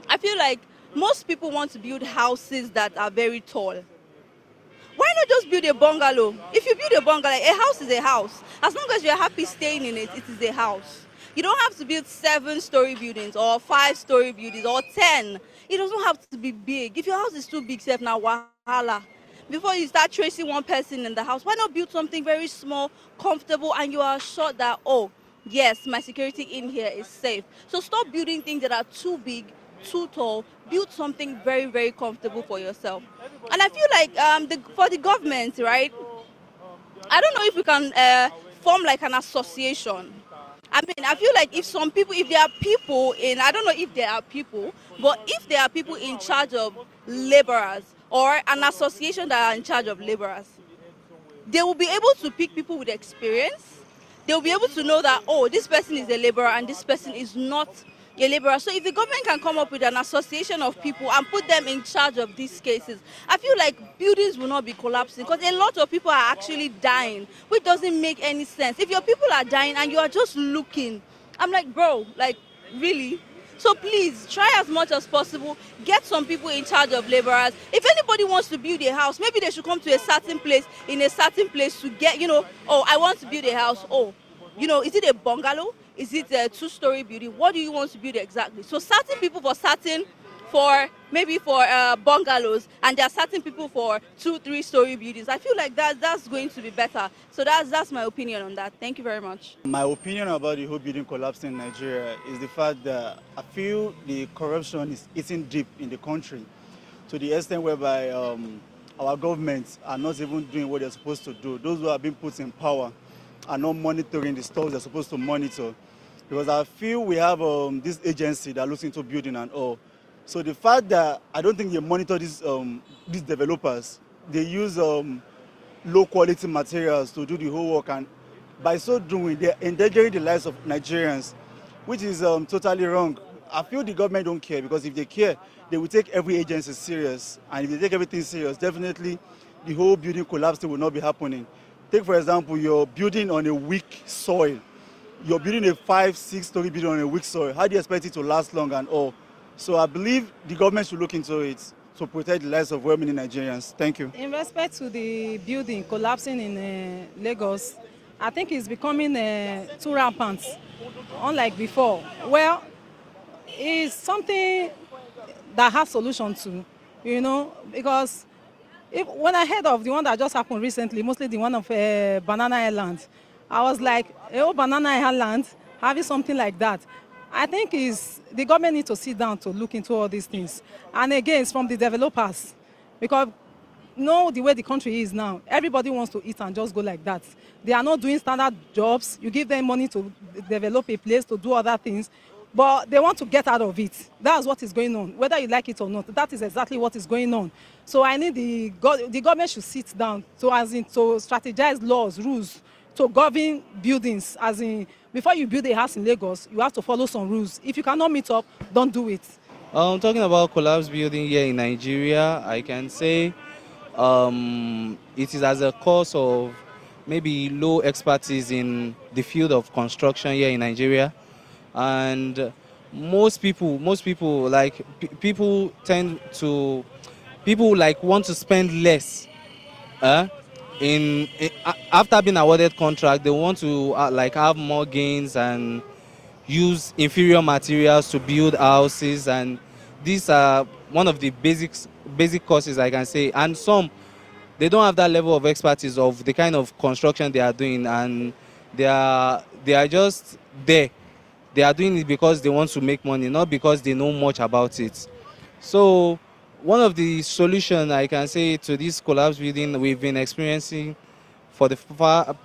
I feel like most people want to build houses that are very tall. Why not just build a bungalow? If you build a bungalow, a house is a house. As long as you're happy staying in it, it is a house. You don't have to build seven story buildings or five story buildings or 10. It doesn't have to be big. If your house is too big, say now wahala. Before you start tracing one person in the house, why not build something very small, comfortable, and you are sure that, oh, yes, my security in here is safe. So stop building things that are too big, too tall. Build something very, very comfortable for yourself. And I feel like um, the, for the government, right? I don't know if we can uh, form like an association. I mean, I feel like if some people, if there are people in, I don't know if there are people, but if there are people in charge of laborers or an association that are in charge of laborers, they will be able to pick people with experience. They will be able to know that, oh, this person is a laborer and this person is not a laborer. So if the government can come up with an association of people and put them in charge of these cases, I feel like buildings will not be collapsing because a lot of people are actually dying, which doesn't make any sense. If your people are dying and you are just looking, I'm like, bro, like, really? So please try as much as possible. Get some people in charge of laborers. If anybody wants to build a house, maybe they should come to a certain place in a certain place to get, you know, oh, I want to build a house. Oh, you know, is it a bungalow? Is it a two-story building? What do you want to build exactly? So certain people for certain for maybe for uh, bungalows and there are certain people for two three story buildings. I feel like that that's going to be better. So that's that's my opinion on that. Thank you very much.
My opinion about the whole building collapse in nigeria is the fact that i feel the corruption is eating deep in the country to the extent whereby um, our governments are not even doing what they're supposed to do. Those who have been put in power are not monitoring the stores they're supposed to monitor. Because I feel we have um, this agency that looks into building and all. So the fact that I don't think they monitor these, um, these developers, they use um, low quality materials to do the whole work and by so doing, they're endangering the lives of Nigerians, which is um, totally wrong. I feel the government don't care because if they care, they will take every agency serious. And if they take everything serious, definitely the whole building collapse will not be happening. Take, for example, you're building on a weak soil. You're building a five, six story building on a weak soil. How do you expect it to last long and all? So I believe the government should look into it to protect the lives of well-meaning Nigerians. Thank you.
In respect to the building collapsing in uh, Lagos, I think it's becoming uh, too rampant, unlike before. Well, it's something that has solution to, you know, because if, when I heard of the one that just happened recently, mostly the one of uh, Banana Island, I was like, oh, Banana Island, having something like that. I think is the government needs to sit down to look into all these things. And again, it's from the developers. Because know the way the country is now. Everybody wants to eat and just go like that. They are not doing standard jobs. You give them money to develop a place, to do other things but they want to get out of it. That's what is going on, whether you like it or not. That is exactly what is going on. So I need the, the government should sit down to, as in, to strategize laws, rules, to govern buildings. As in, before you build a house in Lagos, you have to follow some rules. If you cannot meet up, don't do it.
I'm um, talking about collapse building here in Nigeria, I can say um, it is as a cause of maybe low expertise in the field of construction here in Nigeria and most people most people like people tend to people like want to spend less uh, in, in after being awarded contract they want to uh, like have more gains and use inferior materials to build houses. And these are one of the basics basic causes i can say. And some they don't have that level of expertise of the kind of construction they are doing. And they are they are just there they are doing it because they want to make money, not because they know much about it. So one of the solutions I can say to this collapse building we've been experiencing for the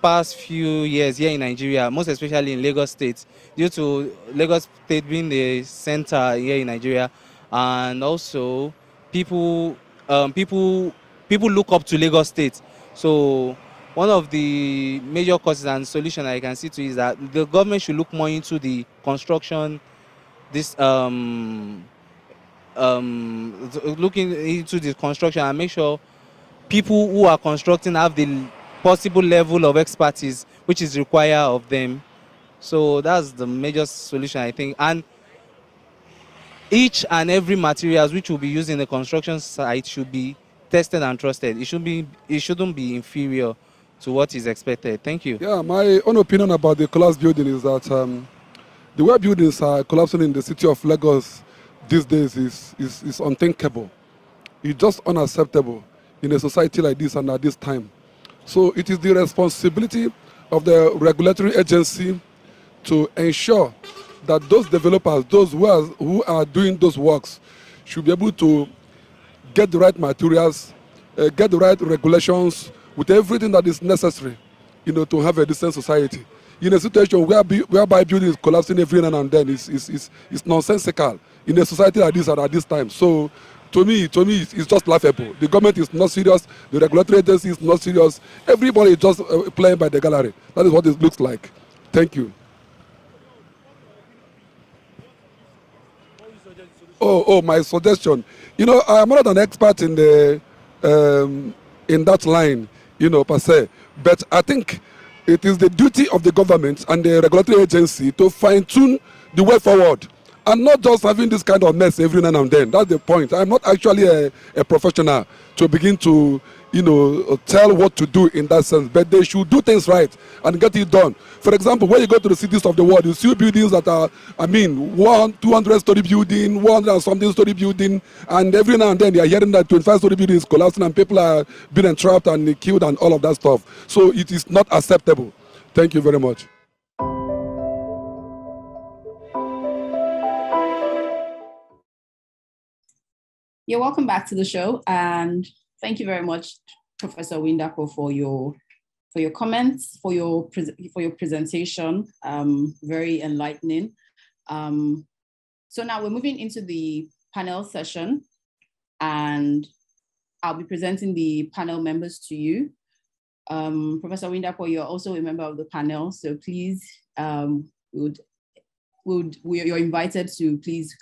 past few years here in Nigeria, most especially in Lagos State, due to Lagos State being the center here in Nigeria, and also people um, people people look up to Lagos State. So one of the major causes and solution I can see to is that the government should look more into the construction, this um, um, looking into the construction and make sure people who are constructing have the possible level of expertise which is required of them. So that's the major solution I think. And each and every materials which will be used in the construction site should be tested and trusted. It should be it shouldn't be inferior to what is expected. Thank you.
Yeah, my own opinion about the collapse building is that um, the way buildings are collapsing in the city of Lagos these days is, is, is unthinkable. It's just unacceptable in a society like this and at this time. So it is the responsibility of the regulatory agency to ensure that those developers, those who are, who are doing those works, should be able to get the right materials, uh, get the right regulations, with everything that is necessary, you know, to have a decent society. In a situation where whereby buildings collapsing every now and then is, is, is, is nonsensical in a society like this and at this time. So to me, to me, it's, it's just laughable. The government is not serious. The regulatory agency is not serious. Everybody is just uh, playing by the gallery. That is what it looks like. Thank you. Oh, oh, my suggestion. You know, I am not an expert in the um, in that line, you know, per se. But I think it is the duty of the government and the regulatory agency to fine tune the way forward and not just having this kind of mess every now and then. That's the point. I'm not actually a, a professional to begin to, you know, uh, tell what to do in that sense. But they should do things right and get it done. For example, when you go to the cities of the world, you see buildings that are, I mean, one, 200 story building, 100 and something story building, and every now and then you are hearing that 25 story building is collapsing and people are being entrapped and killed and all of that stuff. So it is not acceptable. Thank you very much.
You're welcome back to the show, and thank you very much, Professor Oyedepo, for your for your comments, for your for your presentation. Um, very enlightening. Um, so now we're moving into the panel session, and I'll be presenting the panel members to you. Um, Professor Windapo, you're also a member of the panel, so please, um, would would you're invited to please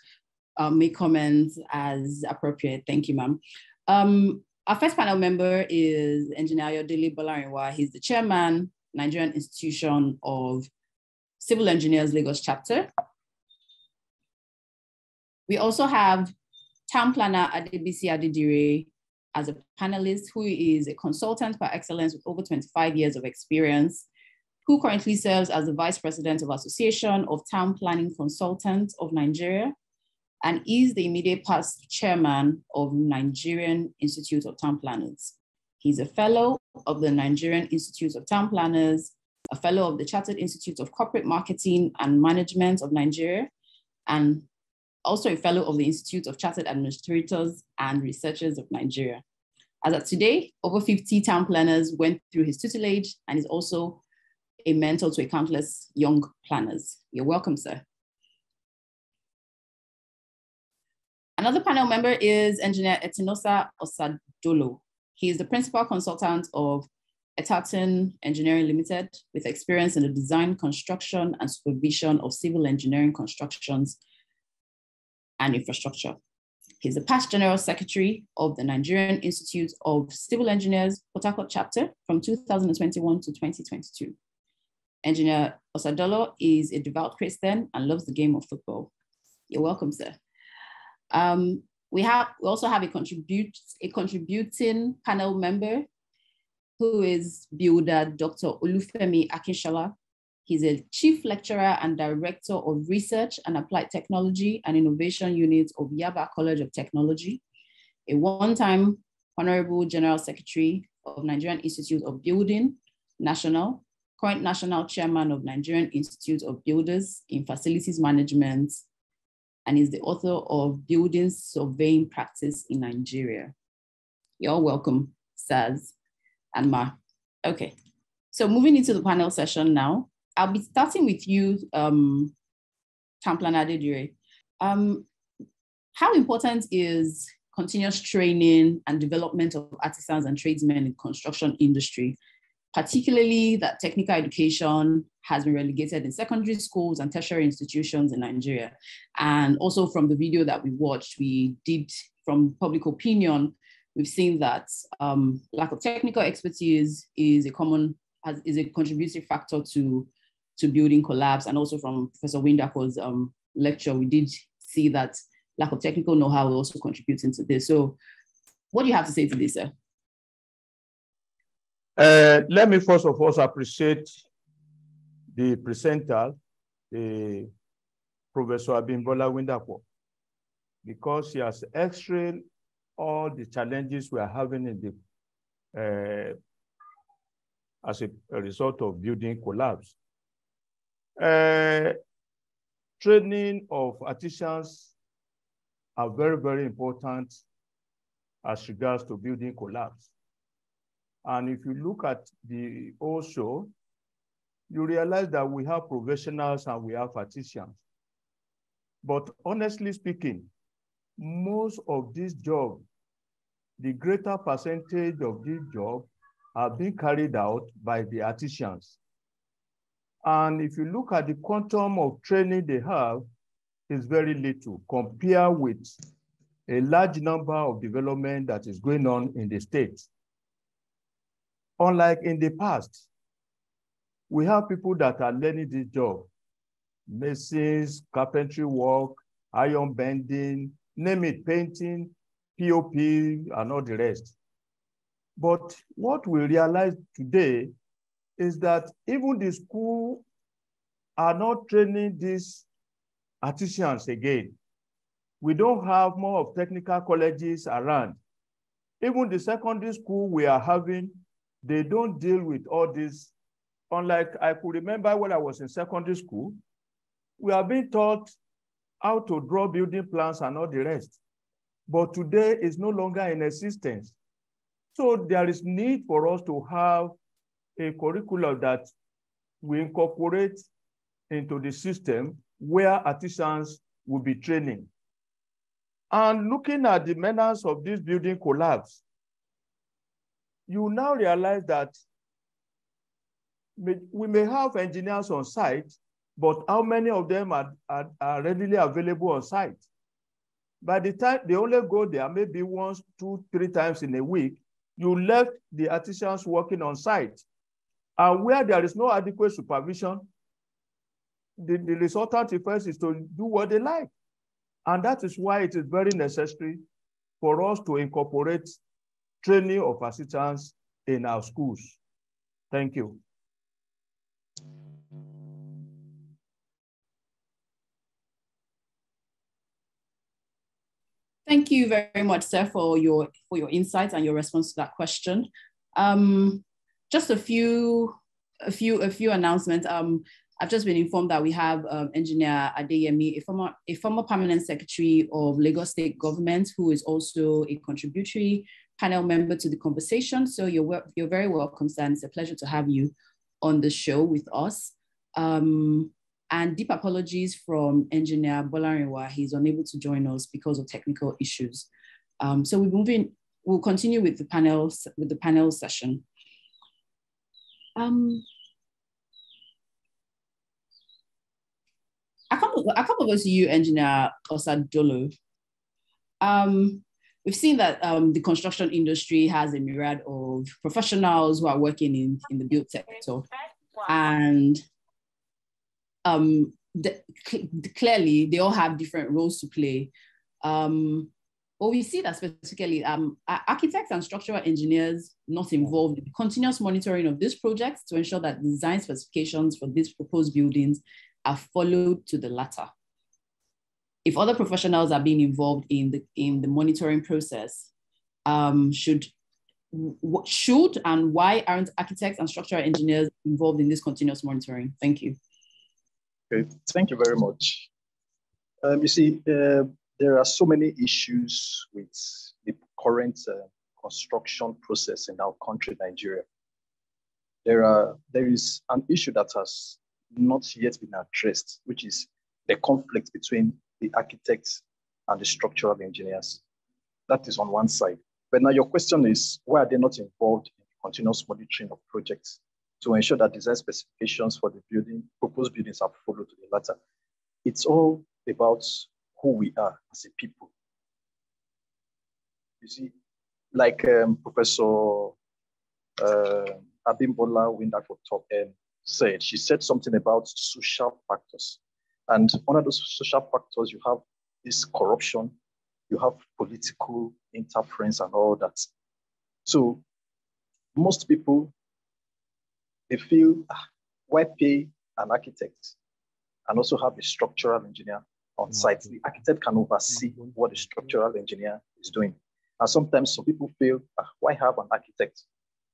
um, make comments as appropriate. Thank you, ma'am. Um, our first panel member is Engineer Ayodele Bolarinwa. He's the chairman, Nigerian Institution of Civil Engineers Lagos chapter. We also have town planner Adebisi Adedire as a panelist who is a consultant by excellence with over 25 years of experience, who currently serves as the vice president of Association of Town Planning Consultants of Nigeria and is the immediate past chairman of Nigerian Institute of Town Planners. He's a fellow of the Nigerian Institute of Town Planners, a fellow of the Chartered Institute of Corporate Marketing and Management of Nigeria, and also a fellow of the Institute of Chartered Administrators and Researchers of Nigeria. As of today, over 50 town planners went through his tutelage and is also a mentor to a countless young planners. You're welcome, sir. Another panel member is engineer Etinosa Osadolo. He is the principal consultant of Etaton Engineering Limited with experience in the design, construction, and supervision of civil engineering constructions and infrastructure. He's the past general secretary of the Nigerian Institute of Civil Engineers, Port Harcourt chapter from 2021 to 2022. Engineer Osadolo is a devout Christian and loves the game of football. You're welcome, sir. Um, we have we also have a contribute a contributing panel member who is builder Dr. Olufemi Akinshola. He's a chief lecturer and director of research and applied technology and innovation unit of Yaba College of Technology, a one-time honorable general secretary of Nigerian Institute of Building National, current national chairman of Nigerian Institute of Builders in Facilities Management and is the author of Building Surveying Practice in Nigeria. You're welcome, Saz and Ma. Okay, so moving into the panel session now, I'll be starting with you, um, Tamplan Adedire. Um, how important is continuous training and development of artisans and tradesmen in construction industry, particularly that technical education has been relegated in secondary schools and tertiary institutions in Nigeria. And also from the video that we watched, we did from public opinion, we've seen that um, lack of technical expertise is a common, is a contributing factor to, to building collapse. And also from Professor Windapo's um, lecture, we did see that lack of technical know-how also contribute into this. So what do you have to say to this, sir?
Uh, let me first of all appreciate the presenter, the Professor Abimbola Windapo, because he has x-rayed all the challenges we are having in the uh, as a, a, result of building collapse. Uh, training of artisans are very, very important as regards to building collapse. And if you look at the also, you realize that we have professionals and we have artisans. But honestly speaking, most of these jobs, the greater percentage of these jobs are being carried out by the artisans. And if you look at the quantum of training they have, is very little compared with a large number of development that is going on in the States. Unlike in the past, we have people that are learning this job, masons, carpentry work, iron bending, name it, painting, POP, and all the rest. But what we realize today is that even the school are not training these artisans again. We don't have more of technical colleges around. Even the secondary school we are having, they don't deal with all this. Unlike I could remember when I was in secondary school, we are being taught how to draw building plans and all the rest. But today is no longer in existence. So there is need for us to have a curriculum that we incorporate into the system where artisans will be training. And looking at the menace of this building collapse, you now realize that we may have engineers on site, but how many of them are, are, are readily available on site? By the time they only go there, maybe once, two, three times in a week, you left the artisans working on site. And where there is no adequate supervision, the, the resultant effect is to do what they like. And that is why it is very necessary for us to incorporate training of assistants in our schools. Thank you.
Thank you very much, sir, for your for your insights and your response to that question. Um, just a few a few a few announcements. Um, I've just been informed that we have um, engineer Adeyemi, a former, a former permanent secretary of Lagos State government, who is also a contributory panel member to the conversation. So you're, you're very welcome, Stan. It's a pleasure to have you on the show with us. Um, and deep apologies from engineer Bolarinwa. He's unable to join us because of technical issues. Um, so we're moving, we'll continue with the panel, with the panel session. Um, I come, I come over to you, engineer Osadolo. Um, we've seen that um, the construction industry has a myriad of professionals who are working in, in the built sector. And um, the, clearly, they all have different roles to play. Um, but we see that specifically um, architects and structural engineers not involved in continuous monitoring of these projects to ensure that design specifications for these proposed buildings are followed to the latter. If other professionals are being involved in the, in the monitoring process, um, should, should and why aren't architects and structural engineers involved in this continuous monitoring? Thank you.
Okay, thank you very much. Um, you see, uh, there are so many issues with the current uh, construction process in our country, Nigeria. There, are, there is an issue that has not yet been addressed, which is the conflict between the architects and the structural engineers. That is on one side. But now your question is, why are they not involved in continuous monitoring of projects to ensure that design specifications for the building, proposed buildings are followed to the latter? It's all about who we are as a people. You see, like um, Professor uh, Abimbola Windapo um, said, she said something about social factors. And one of those social factors, you have this corruption, you have political interference and all that. So most people, they feel, ah, why pay an architect and also have a structural engineer on site? The architect can oversee what the structural engineer is doing. And sometimes some people feel, ah, why have an architect?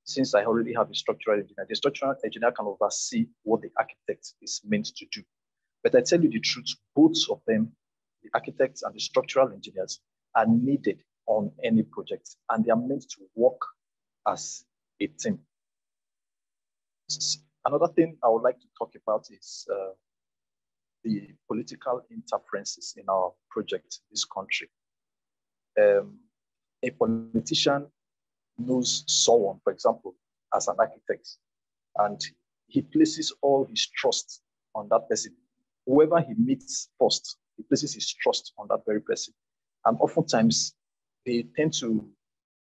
Since I already have a structural engineer, the structural engineer can oversee what the architect is meant to do. But I tell you the truth, both of them, the architects and the structural engineers, are needed on any project and they are meant to work as a team. Another thing I would like to talk about is uh, the political interferences in our project in this country. Um, a politician knows someone, for example, as an architect, and he places all his trust on that person. Whoever he meets first, he places his trust on that very person. And oftentimes, they tend to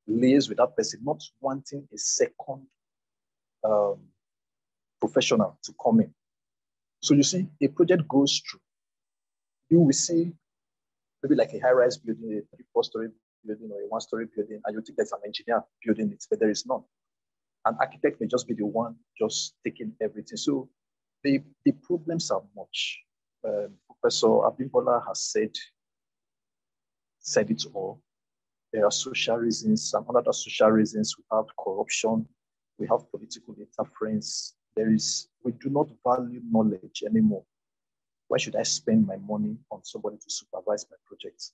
liaise with that person, not wanting a second um, professional to come in. So you see, a project goes through. You will see maybe like a high-rise building, a three-four-story building or a one-story building, and you think there's an engineer building it, but there is none. An architect may just be the one just taking everything. So the, the problems are much. Um, Professor Abimbola has said, said it all. There are social reasons, and other social reasons, we have corruption, we have political interference. There is, we do not value knowledge anymore. Why should I spend my money on somebody to supervise my projects?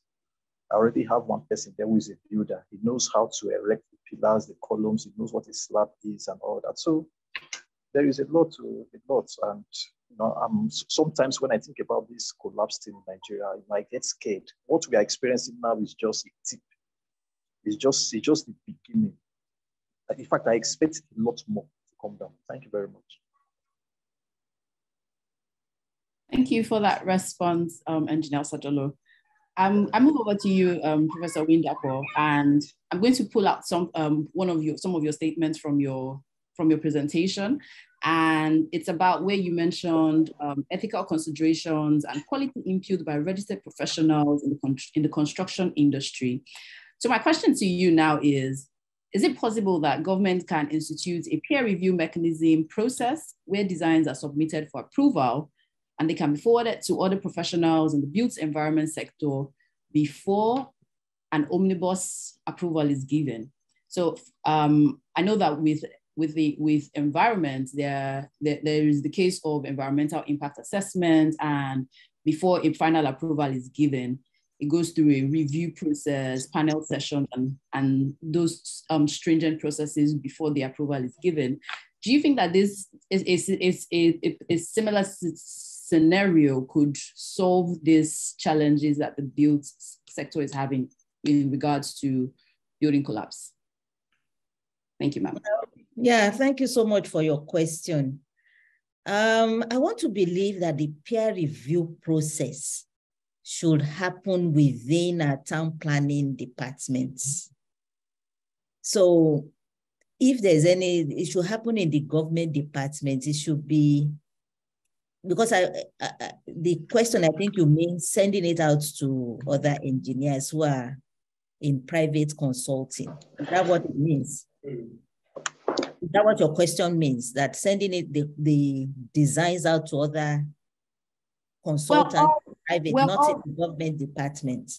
I already have one person there who is a builder. He knows how to erect the pillars, the columns, he knows what a slab is and all that. So there is a lot to a lot. And you know, I'm, sometimes when I think about this collapse in Nigeria, you I get scared. What we are experiencing now is just a tip. It's just it's just the beginning. In fact, I expect a lot more to come down. Thank you very much.
Thank you for that response, um, Engineer Sajolo. I move over to you, um, Professor Windapo, and I'm going to pull out some um, one of your some of your statements from your from your presentation, and it's about where you mentioned um, ethical considerations and quality input by registered professionals in the in the construction industry. So my question to you now is: Is it possible that government can institute a peer review mechanism process where designs are submitted for approval and they can be forwarded to other professionals in the built environment sector before an omnibus approval is given. So um, I know that with with the with environment, there, there, there is the case of environmental impact assessment, and before a final approval is given, it goes through a review process, panel session, and, and those um, stringent processes before the approval is given. Do you think that this is, is, is, is, is similar scenario could solve these challenges that the built sector is having in regards to building collapse? Thank you, ma'am.
Yeah, thank you so much for your question. Um, I want to believe that the peer review process should happen within our town planning departments. So if there's any, it should happen in the government departments. It should be because I, I, I, the question I think you mean sending it out to other engineers who are in private consulting. Is that what it means? Is that what your question means? That sending it the, the designs out to other consultants, well, all, private, well, not all, in the government department.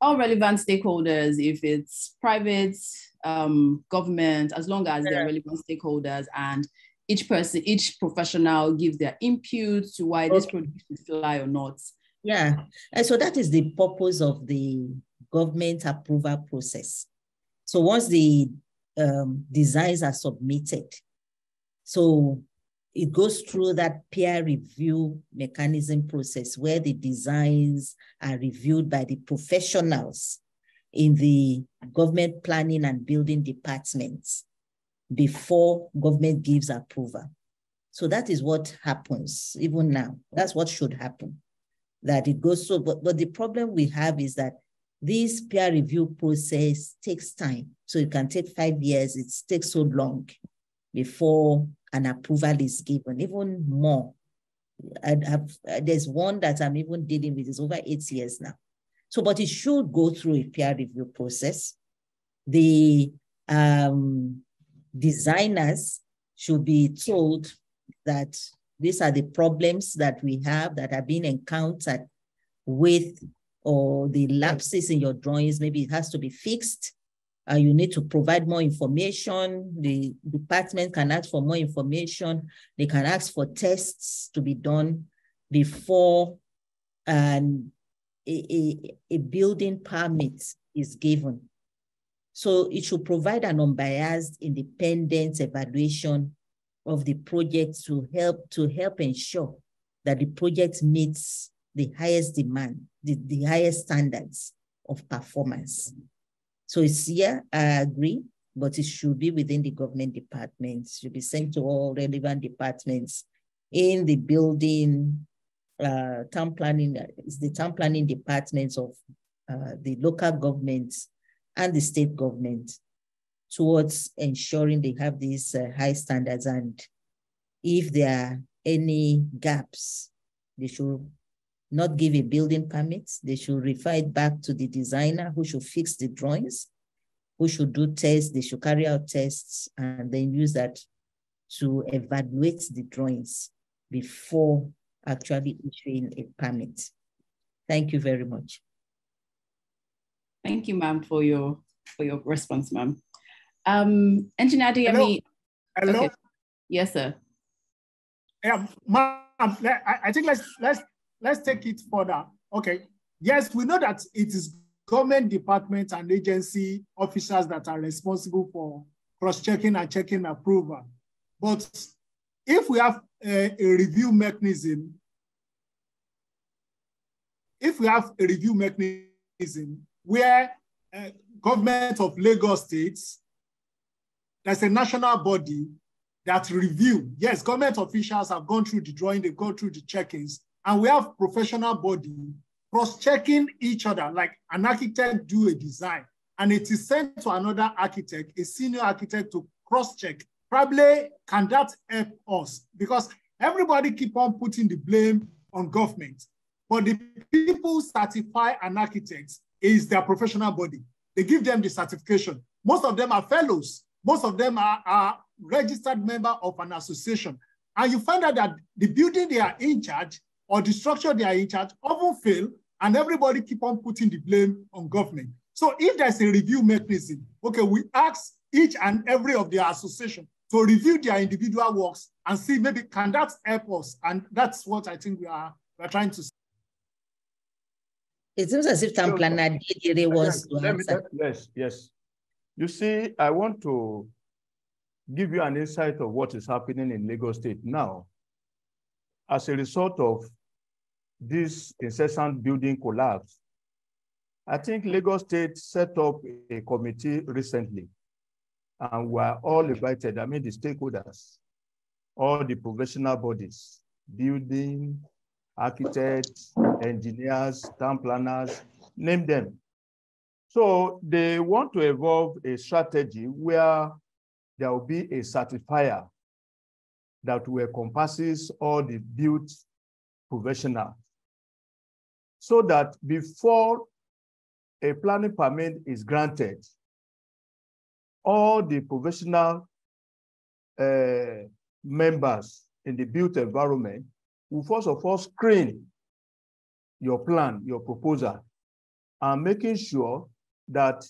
All relevant stakeholders, if it's private, um, government, as long as they're relevant stakeholders and each person, each professional gives their input to why okay. this product should fly or not.
Yeah, and so that is the purpose of the government approval process. So once the um, designs are submitted, so it goes through that peer review mechanism process where the designs are reviewed by the professionals in the government planning and building departments before government gives approval. So that is what happens even now. That's what should happen, that it goes through. But, but the problem we have is that this peer review process takes time. So it can take five years. It takes so long before an approval is given, even more. I have, there's one that I'm even dealing with, is over eight years now. So, but it should go through a peer review process. The um, designers should be told that these are the problems that we have that are being encountered with or the lapses in your drawings. Maybe it has to be fixed. Uh, you need to provide more information. The department can ask for more information. They can ask for tests to be done before and a, a, a building permit is given. So it should provide an unbiased, independent evaluation of the project to help to help ensure that the project meets the highest demand, the, the highest standards of performance. So it's here, I agree, but it should be within the government departments, should be sent to all relevant departments in the building, uh, town planning, it's the town planning departments of uh, the local governments and the state government towards ensuring they have these uh, high standards. And if there are any gaps, they should not give a building permit. They should refer it back to the designer who should fix the drawings, who should do tests. They should carry out tests and then use that to evaluate the drawings before actually issuing a permit. Thank you very much.
Thank you, ma'am, for your for your response, ma'am. Um, Engineer
Hello. Hello. Okay.
Yes, sir.
Yeah, ma'am. I think let's let's let's take it further. Okay. Yes, we know that it is government departments and agency officers that are responsible for cross-checking and checking approval. But if we have a, a review mechanism, if we have a review mechanism where uh, government of Lagos states, there's a national body that review. Yes, government officials have gone through the drawing, they've gone through the checkings, and we have professional body cross-checking each other, like an architect do a design, and it is sent to another architect, a senior architect to cross-check. Probably can that help us? Because everybody keep on putting the blame on government, but the people certify an architect is their professional body. They give them the certification. Most of them are fellows. Most of them are, are registered member of an association. And you find out that the building they are in charge or the structure they are in charge often fail and everybody keep on putting the blame on government. So if there's a review mechanism, okay, we ask each and every of the association to review their individual works and see maybe can that help us? And that's what I think we are, we are trying to
it seems as if town planner Didire wants to
answer. Yes, yes. You see, I want to give you an insight of what is happening in Lagos State now. As a result of this incessant building collapse, I think Lagos State set up a committee recently, and we are all invited, I mean the stakeholders, all the professional bodies, building, architects, engineers, town planners, name them. So they want to evolve a strategy where there will be a certifier that will encompasses all the built professionals. So that before a planning permit is granted, all the professional uh, members in the built environment will first of all screen your plan, your proposal, and making sure that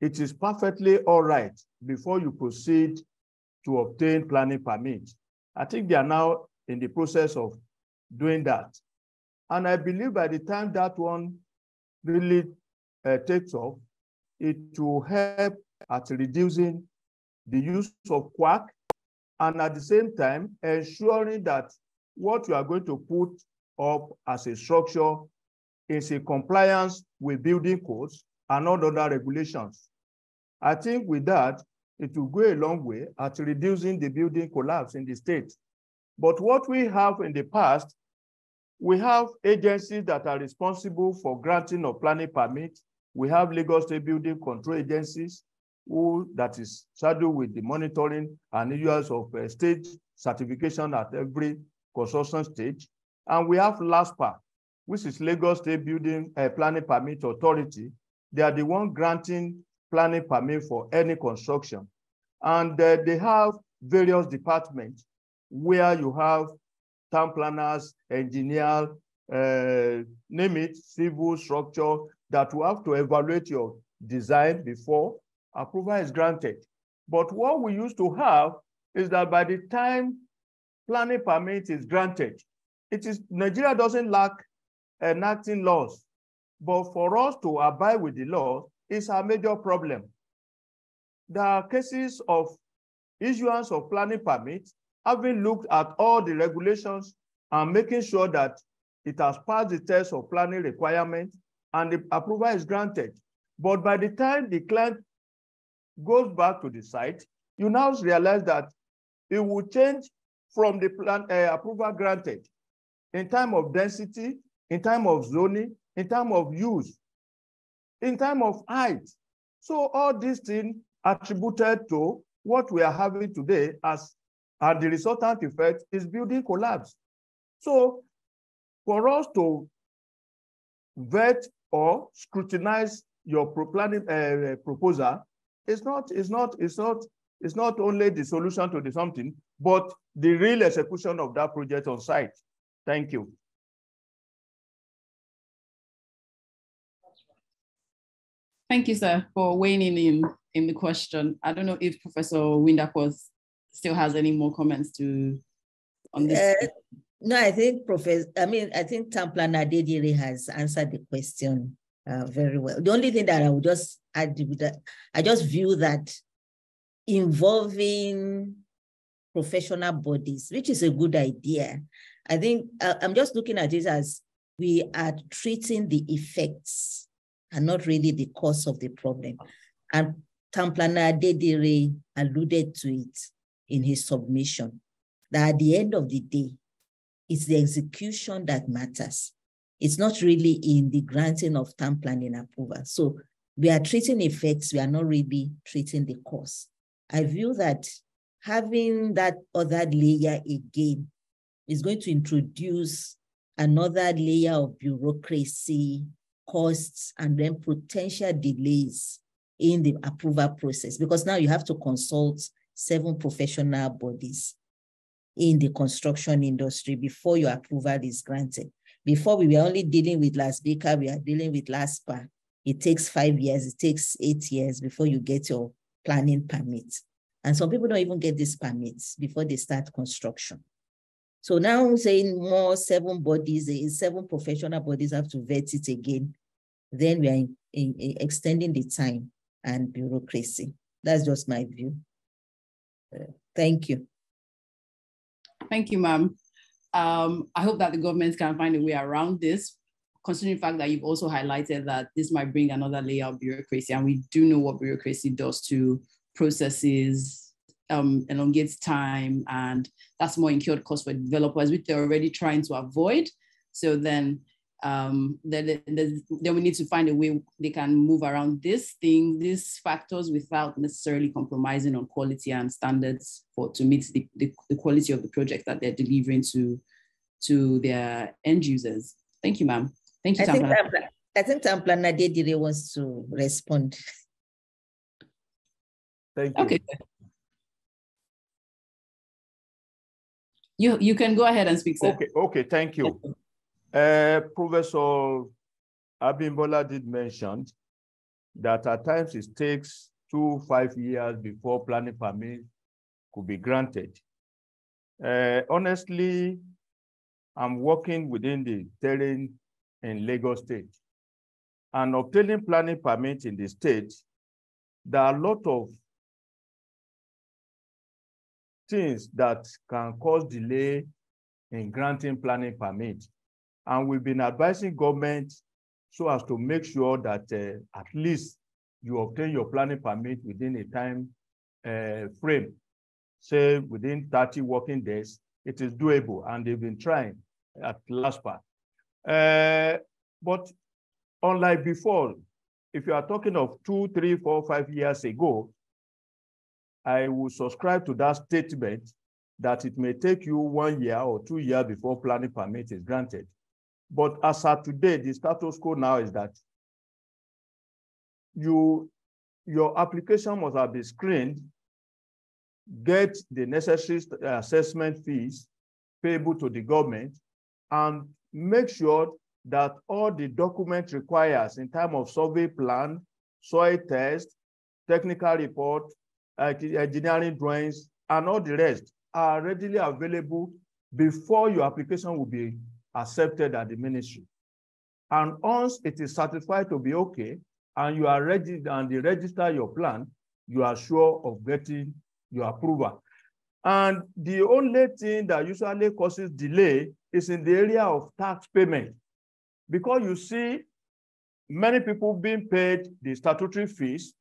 it is perfectly all right before you proceed to obtain planning permit. I think they are now in the process of doing that. And I believe by the time that one really uh, takes off, it will help at reducing the use of quack and at the same time ensuring that what you are going to put up as a structure is in compliance with building codes and all other regulations. I think with that, it will go a long way at reducing the building collapse in the state. But what we have in the past, we have agencies that are responsible for granting of planning permits. We have Lagos State Building Control Agencies, who that is saddled with the monitoring and issuance of uh, stage certification at every construction stage. And we have LASPA, which is Lagos State Building uh, Planning Permit Authority. They are the one granting planning permit for any construction. And uh, they have various departments where you have town planners, engineers, uh, name it, civil structure, that will have to evaluate your design before approval is granted. But what we used to have is that by the time planning permit is granted, it is Nigeria doesn't lack enacting laws, but for us to abide with the law is a major problem. There are cases of issuance of planning permits, having looked at all the regulations and making sure that it has passed the test of planning requirements and the approval is granted. But by the time the client goes back to the site, you now realize that it will change from the plan uh, approval granted in time of density, in time of zoning, in time of use, in time of height. So all these things attributed to what we are having today as and the resultant effect is building collapse. So for us to vet or scrutinize your planning uh, proposal it's not, it's not, it's not, it's not only the solution to the something, but the real execution of that project on site. Thank you.
Thank you, sir, for weighing in, in the question. I don't know if Professor Windapo was still has any more comments to on this. Uh,
no, I think Professor, I mean, I think town planner Didire has answered the question uh, very well. The only thing that I would just add that, I just view that involving professional bodies, which is a good idea. I think uh, I'm just looking at it as we are treating the effects and not really the cause of the problem. And town planner Didire alluded to it in his submission, that at the end of the day, it's the execution that matters. It's not really in the granting of town planning approval. So we are treating effects, we are not really treating the cause. I view that having that other layer again is going to introduce another layer of bureaucracy, costs, and then potential delays in the approval process because now you have to consult seven professional bodies in the construction industry before your approval is granted. Before we were only dealing with LASBCA, we are dealing with LASPA. It takes five years, it takes eight years before you get your planning permit. And some people don't even get these permits before they start construction. So now I'm saying more seven bodies, eh, seven professional bodies have to vet it again. Then we are in, in, in extending the time and bureaucracy. That's just my view. Thank you.
Thank you, ma'am. Um, I hope that the government can find a way around this, considering the fact that you've also highlighted that this might bring another layer of bureaucracy, and we do know what bureaucracy does to processes, um, elongates time, and that's more incurred cost for developers, which they're already trying to avoid. So then um, then, then we need to find a way they can move around this thing, these factors without necessarily compromising on quality and standards for to meet the, the, the quality of the project that they're delivering to, to their end users. Thank you, ma'am. Thank you, I Think
I think Tampla Nadedire wants to respond.
Thank you.
Okay. You, you can go ahead and speak, sir.
Okay, okay, thank you. Uh, Professor Abimbola did mention that at times it takes two, five years before planning permit could be granted. Uh, honestly, I'm working within the terrain in Lagos State. And obtaining planning permit in the state, there are a lot of things that can cause delay in granting planning permit. And we've been advising government so as to make sure that uh, at least you obtain your planning permit within a time uh, frame, say within 30 working days, it is doable, and they've been trying at last part. Uh, but unlike before, if you are talking of two, three, four, five years ago, I will subscribe to that statement that it may take you one year or two years before planning permit is granted. But as of today, the status quo now is that you, your application must have been screened, get the necessary uh, assessment fees payable to the government, and make sure that all the document requires in terms of survey plan, soil test, technical report, engineering drawings, and all the rest are readily available before your application will be accepted at the ministry. And once it is certified to be okay, and you are ready and they register your plan, you are sure of getting your approval. And the only thing that usually causes delay is in the area of tax payment. Because you see many people being paid the statutory fees,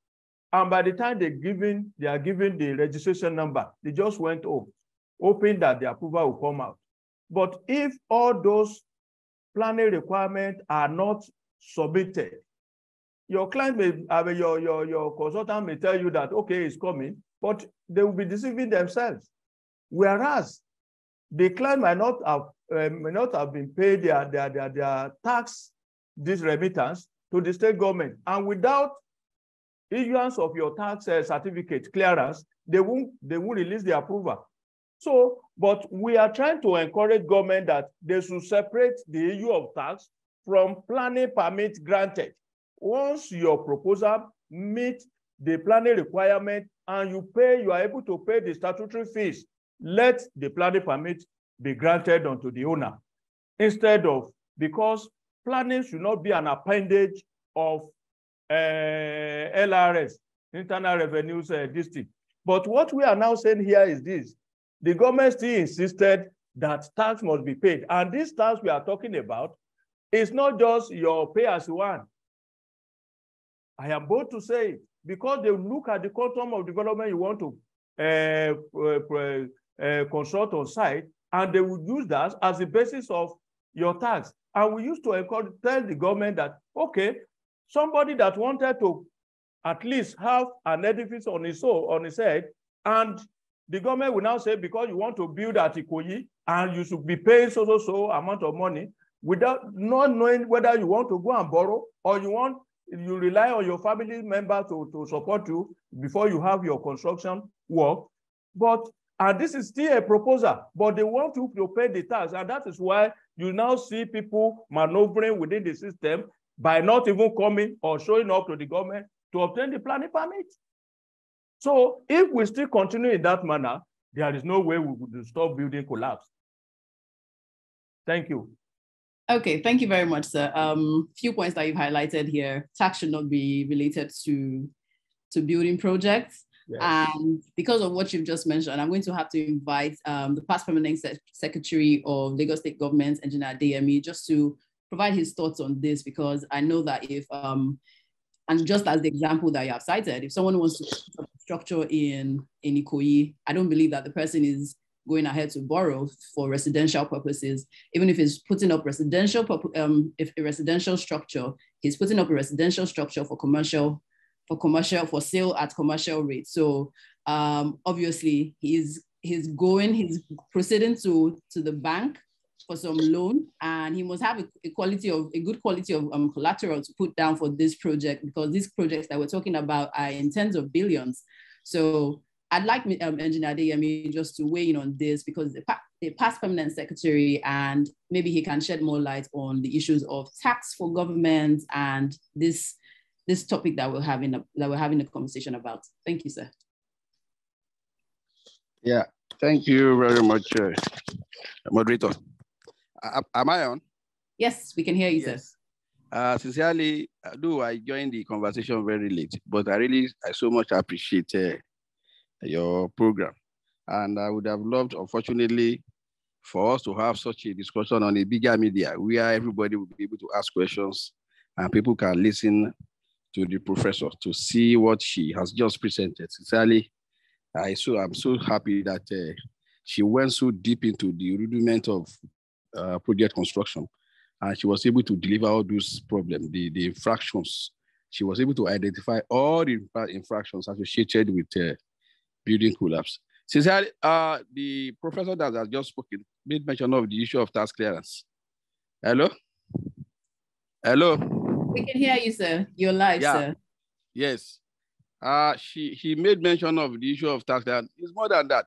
and by the time they given, they are given the registration number, they just went home, hoping that the approval will come out. But if all those planning requirements are not submitted, your client may, I mean, your, your, your consultant may tell you that, okay, it's coming, but they will be deceiving themselves. Whereas the client might not have, uh, may not have been paid their, their, their, their tax, this remittance to the state government. And without issuance of your tax uh, certificate clearance, they won't, they won't release the approval. So, but we are trying to encourage government that they should separate the issue of tax from planning permit granted. Once your proposal meet the planning requirement and you pay, you are able to pay the statutory fees, let the planning permit be granted unto the owner. Instead of, because planning should not be an appendage of uh, LRS, Internal Revenues uh, District. But what we are now saying here is this. The government still insisted that tax must be paid. And this tax we are talking about is not just your pay as you one. I am bold to say because they look at the quantum of development you want to uh, uh, consult on site, and they will use that as the basis of your tax. And we used to tell the government that, okay, somebody that wanted to at least have an edifice on his own, on his head, and the government will now say, because you want to build at Ikoyi, and you should be paying so, so, so amount of money, without not knowing whether you want to go and borrow, or you want, you rely on your family member to, to support you before you have your construction work. But, and this is still a proposal, but they want you to pay the tax, and that is why you now see people maneuvering within the system by not even coming or showing up to the government to obtain the planning permit. So if we still continue in that manner, there is no way we would stop building collapse. Thank you.
Okay, thank you very much, sir. Um, few points that you've highlighted here. Tax should not be related to, to building projects. Yes. And because of what you've just mentioned, I'm going to have to invite um, the past permanent Se secretary of Lagos State Government, Engineer Adeyemi, just to provide his thoughts on this, because I know that if um, and just as the example that you have cited, if someone wants to structure in, in Ikoyi, I don't believe that the person is going ahead to borrow for residential purposes, even if he's putting up residential, um, if a residential structure, he's putting up a residential structure for commercial, for commercial, for sale at commercial rates. So um, obviously he's, he's going, he's proceeding to, to the bank for some loan and he must have a, a quality of a good quality of um, collateral to put down for this project because these projects that we're talking about are in tens of billions. So I'd like um, Engineer Adeyemi just to weigh in on this because the, the past permanent secretary and maybe he can shed more light on the issues of tax for government and this this topic that we're having a, that we're having a conversation about. Thank you, sir.
Yeah, thank you very much, uh, moderator. am I on?
Yes, we can hear you, yes. sir.
Uh, sincerely, do I joined the conversation very late, but I really, I so much appreciate uh, your program. And I would have loved, unfortunately, for us to have such a discussion on a bigger media where everybody will be able to ask questions and people can listen to the professor to see what she has just presented. Sincerely, I so I'm so happy that uh, she went so deep into the rudiment of uh, project construction, and she was able to deliver all those problems, the, the infractions. She was able to identify all the infractions associated with uh, building collapse. Sincerely, uh, the professor that has just spoken made mention of the issue of tax clearance. Hello? Hello?
We can hear you, sir. You're live, yeah. sir.
Yes. Uh, she, he made mention of the issue of tax clearance. It's more than that.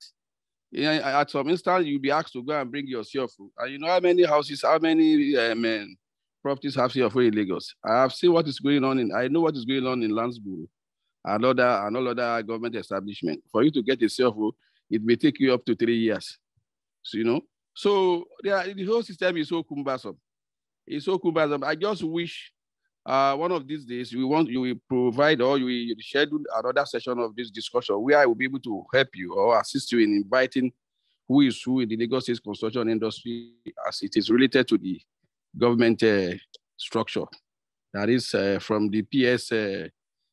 At some instance, you'll be asked to go and bring your CFO. And you know how many houses, how many um, properties have CFO in Lagos? I have seen what is going on in, I know what is going on in Lands Bureau and other, and all other government establishment. For you to get a CFO, it may take you up to three years. So, you know, so yeah, the whole system is so cumbersome. It's so cumbersome. I just wish uh, one of these days we want you will provide or you will schedule another session of this discussion where I will be able to help you or assist you in inviting who is who in the Lagos State construction industry as it is related to the government uh, structure. That is uh, from the PS uh,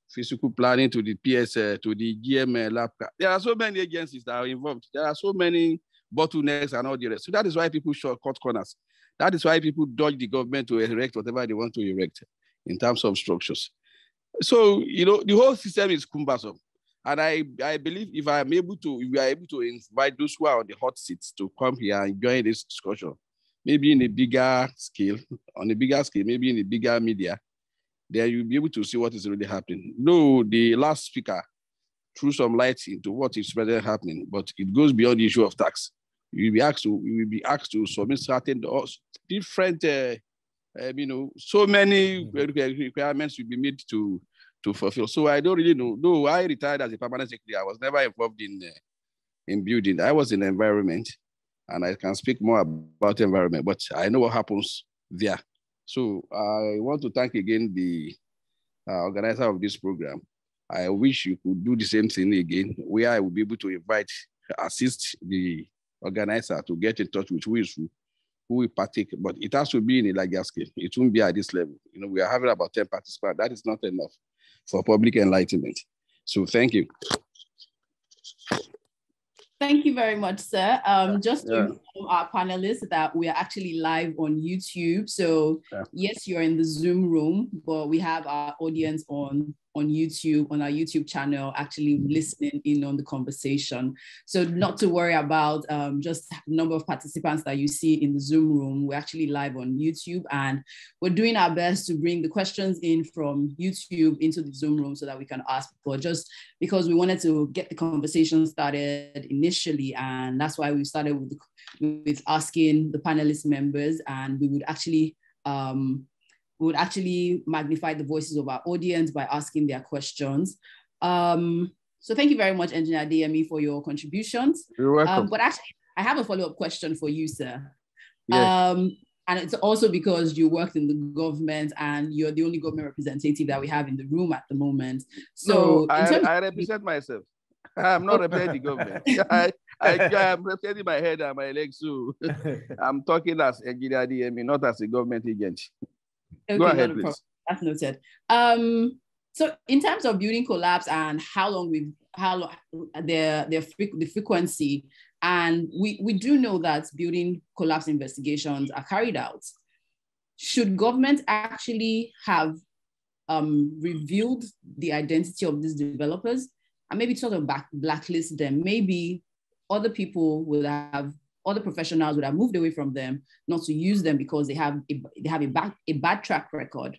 physical planning to the PS uh, to the GM lab. There are so many agencies that are involved. There are so many bottlenecks and all the rest. So that is why people short cut corners. That is why people dodge the government to erect whatever they want to erect in terms of structures. So, you know, the whole system is cumbersome. And I, I believe if I am able to, if we are able to invite those who are on the hot seats to come here and join this discussion, maybe in a bigger scale, on a bigger scale, maybe in a bigger media, then you'll be able to see what is really happening. No, the last speaker threw some light into what is really happening, but it goes beyond the issue of tax you will be asked to you will be asked to submit certain different uh, um, you know so many mm-hmm. requirements will be made to to fulfill. So I don't really know. No, I retired as a permanent secretary. I was never involved in uh, in building. I was in environment, and I can speak more about environment. But I know what happens there. So I want to thank again the uh, organizer of this program. I wish you could do the same thing again, where I will be able to invite, assist the organizer to get in touch with who is who, who will partake. But it has to be in a larger scale. It won't be at this level. You know, we are having about 10 participants. That is not enough for public enlightenment. So thank you.
Thank you very much, sir. Um, just to yeah. inform our panelists that we are actually live on YouTube. So yeah. yes, you're in the Zoom room, but we have our audience on on YouTube, on our YouTube channel, actually listening in on the conversation. So not to worry about um, just number of participants that you see in the Zoom room. We're actually live on YouTube and we're doing our best to bring the questions in from YouTube into the Zoom room so that we can ask people just because we wanted to get the conversation started initially. And that's why we started with, with asking the panelist members and we would actually um, we would actually magnify the voices of our audience by asking their questions. Um, so thank you very much, Engineer Adeyemi, for your contributions.
You're welcome. Um,
but actually, I have a follow-up question for you, sir. Yeah. Um, and it's also because you worked in the government and you're the only government representative that we have in the room at the moment. So
no, I, I represent myself. I'm not representing the government. I, I, am representing my head and my legs too. I'm talking as engineer Adeyemi, not as a government agent.
Okay, Go ahead, please. That's noted. Um, so in terms of building collapse and how long we've how long their their the frequency, and we we do know that building collapse investigations are carried out. Should government actually have um, revealed the identity of these developers and maybe sort of back, blacklist them? Maybe other people will have other professionals would have moved away from them, not to use them because they have a, they have a bad, a bad track record,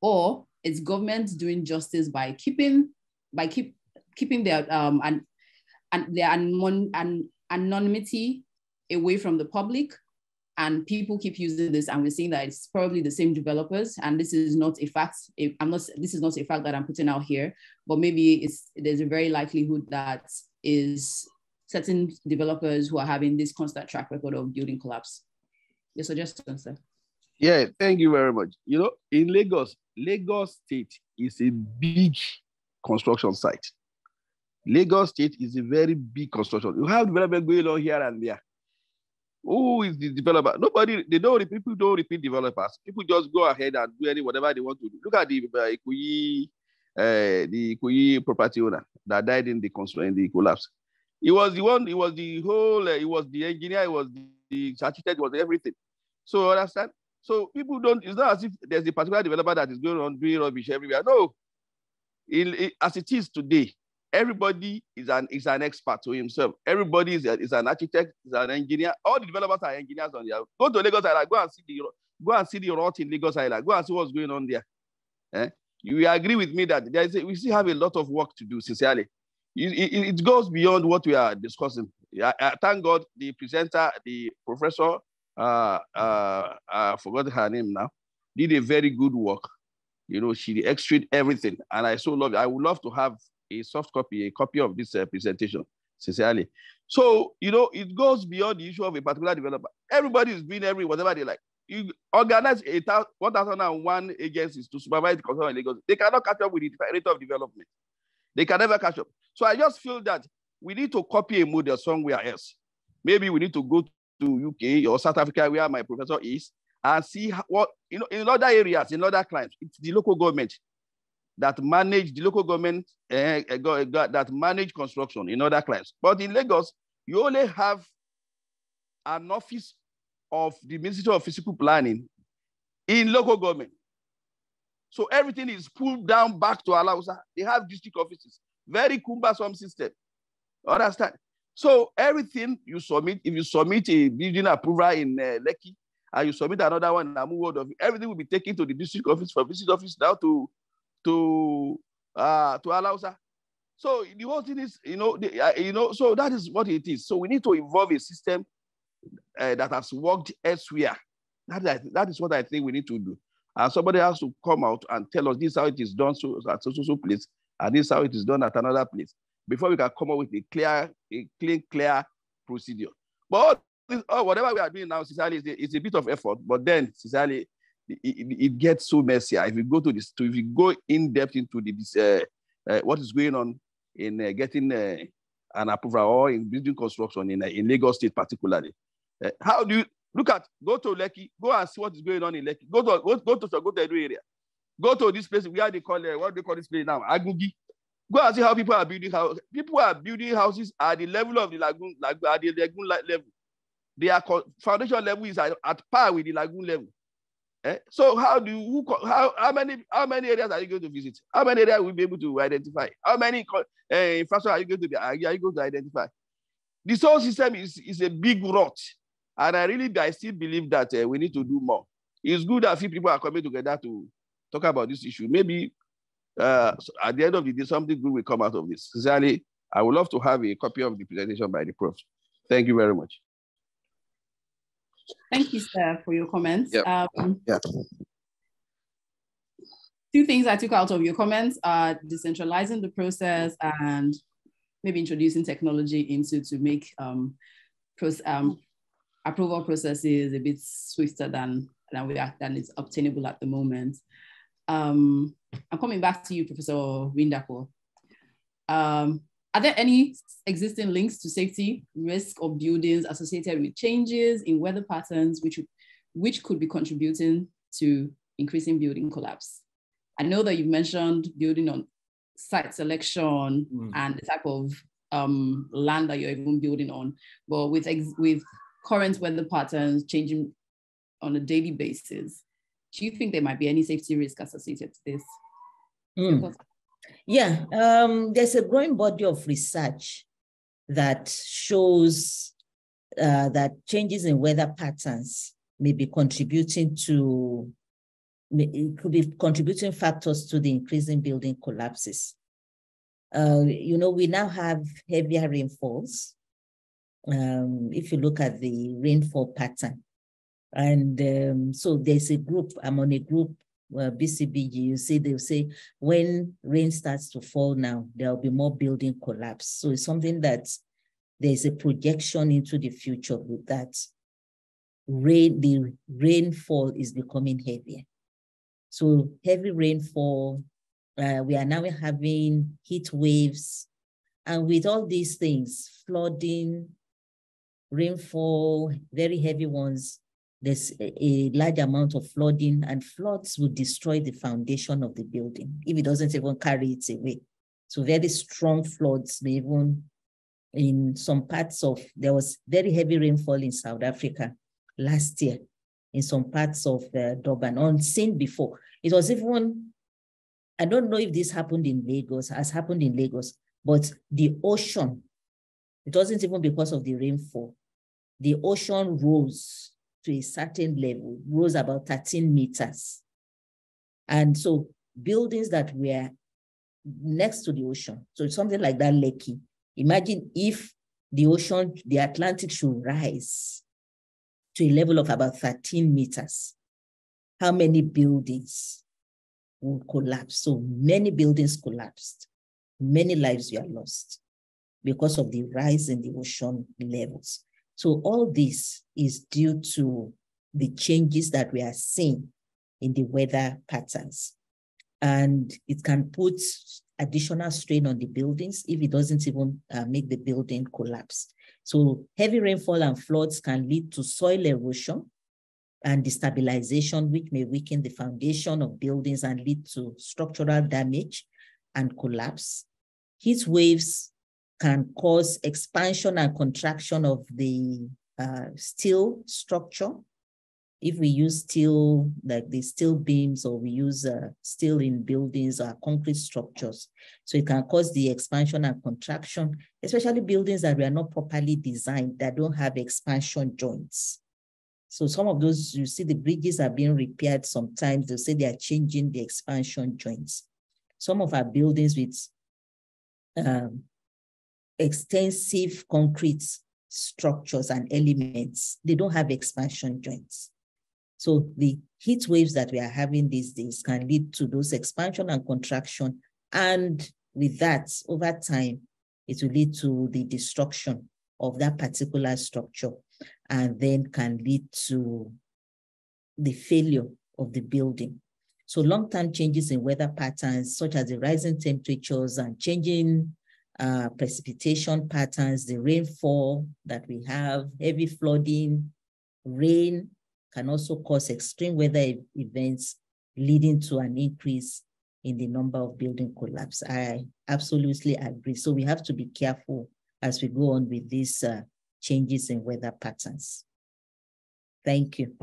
or it's government doing justice by keeping by keep keeping their um and and their anon, an, anonymity away from the public? And people keep using this and we're seeing that it's probably the same developers. And this is not a fact i'm not this is not a fact that i'm putting out here but maybe it's there's a very likelihood that is certain developers who are having this constant track record of building collapse. Your suggestion, sir.
Yeah, thank you very much. You know, in Lagos, Lagos State is a big construction site. Lagos State is a very big construction. You have development going on here and there. Who is the developer? Nobody, they don't, people don't repeat developers. People just go ahead and do any whatever they want to do. Look at the uh, Ikoyi, uh, the Ikoyi property owner that died in the in the collapse. He was the one, he was the whole, uh, he was the engineer, he was the, the architect, was everything. So understand? So people don't, it's not as if there's a particular developer that is going on doing rubbish everywhere. No. In, in, as it is today, everybody is an is an expert to himself. Everybody is, a, is an architect, is an engineer. All the developers are engineers on there. Go to Lagos Island, go and see the go and see the rot in Lagos Island. Go and see what's going on there. Eh? You agree with me that there is a, we still have a lot of work to do, sincerely. It, it, goes beyond what we are discussing. I, I thank God the presenter, the professor, uh, uh, I forgot her name now, did a very good work. You know, she extracted everything, and I so love it. I would love to have a soft copy, a copy of this uh, presentation, sincerely. So, you know, it goes beyond the issue of a particular developer. Everybody is doing every whatever they like. You organize a 1,001 agencies to supervise the construction in Lagos. They cannot catch up with the rate of development. They can never catch up. So I just feel that we need to copy a model somewhere else. Maybe we need to go to UK or South Africa, where my professor is, and see what, you know, in other areas, in other climes, it's the local government that manage the local government uh, that manage construction in other clients. But in Lagos, you only have an office of the Ministry of Physical Planning in local government. So everything is pulled down back to Alausa. They have district offices. Very cumbersome system. Understand? So everything you submit, if you submit a building approval in uh, Lekki, and you submit another one in Amu everything will be taken to the district office for visit office now to to uh, to Alausa. So the whole thing is, you know, the, uh, you know, so that is what it is. So we need to evolve a system uh, that has worked elsewhere. That, that is what I think we need to do. And somebody has to come out and tell us this is how it is done so, at so, so, so place, and this is how it is done at another place, before we can come up with a clear, a clean, clear procedure. But oh, whatever we are doing now, sincerely, it's a, bit of effort. But then, sincerely, it, it, gets so messy. If you go to this, to if you go in depth into the this, uh, uh, what is going on in uh, getting uh, an approval or in building construction in, uh, in Lagos State particularly, uh, how do you look at go to Lekki, go and see what is going on in Lekki. Go to go, go to go to Edo area, go to this place where they call uh, what they call this place now, Agungi. Go and see how people are building houses. People are building houses at the level of the lagoon, like at the lagoon level. Their foundation level is at, at par with the lagoon level. Eh? So how do you, who, how, how many how many areas are you going to visit? How many areas will be able to identify? How many uh, infrastructure are you going to be are you going to identify? The whole system is, is a big rot. And I really I still believe that uh, we need to do more. It's good that a few people are coming together to talk about this issue. Maybe uh, at the end of the day, something good will come out of this. Sincerely, I would love to have a copy of the presentation by the prof. Thank you very much.
Thank you, sir, for your comments.
Yep. Um, yeah.
Two things I took out of your comments are decentralizing the process and maybe introducing technology into to make um, um, approval process is a bit swifter than, than, we are, than is obtainable at the moment. Um, I'm coming back to you, Professor Windapo. Um, are there any existing links to safety risk of buildings associated with changes in weather patterns, which, which could be contributing to increasing building collapse? I know that you've mentioned building on site selection mm. and the type of um, land that you're even building on, but with, with current weather patterns changing on a daily basis, do you think there might be any safety risk associated to this?
Mm. Yeah, um, there's a growing body of research that shows uh, that changes in weather patterns may be contributing to, it could be contributing factors to the increasing building collapses. Uh, you know, we now have heavier rainfalls. Um, if you look at the rainfall pattern, and um, so there's a group, I'm on a group well, BCBG, you see, they'll say when rain starts to fall now, there'll be more building collapse. So it's something that there's a projection into the future with that. rain, the rainfall is becoming heavier. So heavy rainfall, uh, we are now having heat waves, and with all these things, flooding, rainfall, very heavy ones, there's a, large amount of flooding, and floods will destroy the foundation of the building if it doesn't even carry it away. So very strong floods may even in some parts of, there was very heavy rainfall in South Africa last year in some parts of uh, Durban, unseen before. It was even, I don't know if this happened in Lagos, has happened in Lagos, but the ocean, it wasn't even because of the rainfall. The ocean rose to a certain level, rose about 13 meters. And so buildings that were next to the ocean, so something like that Lekki, imagine if the ocean, the Atlantic should rise to a level of about 13 meters. How many buildings will collapse? So many buildings collapsed. Many lives were lost because of the rise in the ocean levels. So all this is due to the changes that we are seeing in the weather patterns. And it can put additional strain on the buildings if it doesn't even uh, make the building collapse. So heavy rainfall and floods can lead to soil erosion and destabilization, which may weaken the foundation of buildings and lead to structural damage and collapse. Heat waves can cause expansion and contraction of the uh, steel structure. If we use steel, like the steel beams, or we use uh, steel in buildings or concrete structures, so it can cause the expansion and contraction, especially buildings that were not properly designed, that don't have expansion joints. So some of those, you see the bridges are being repaired sometimes, they'll say they are changing the expansion joints. Some of our buildings with um, extensive concrete structures and elements, they don't have expansion joints. So the heat waves that we are having these days can lead to those expansion and contraction. And with that, over time, it will lead to the destruction of that particular structure and then can lead to the failure of the building. So long-term changes in weather patterns, such as the rising temperatures and changing uh, precipitation patterns, the rainfall that we have, heavy flooding, rain can also cause extreme weather events leading to an increase in the number of building collapse. I absolutely agree. So we have to be careful as we go on with these uh, changes in weather patterns. Thank you.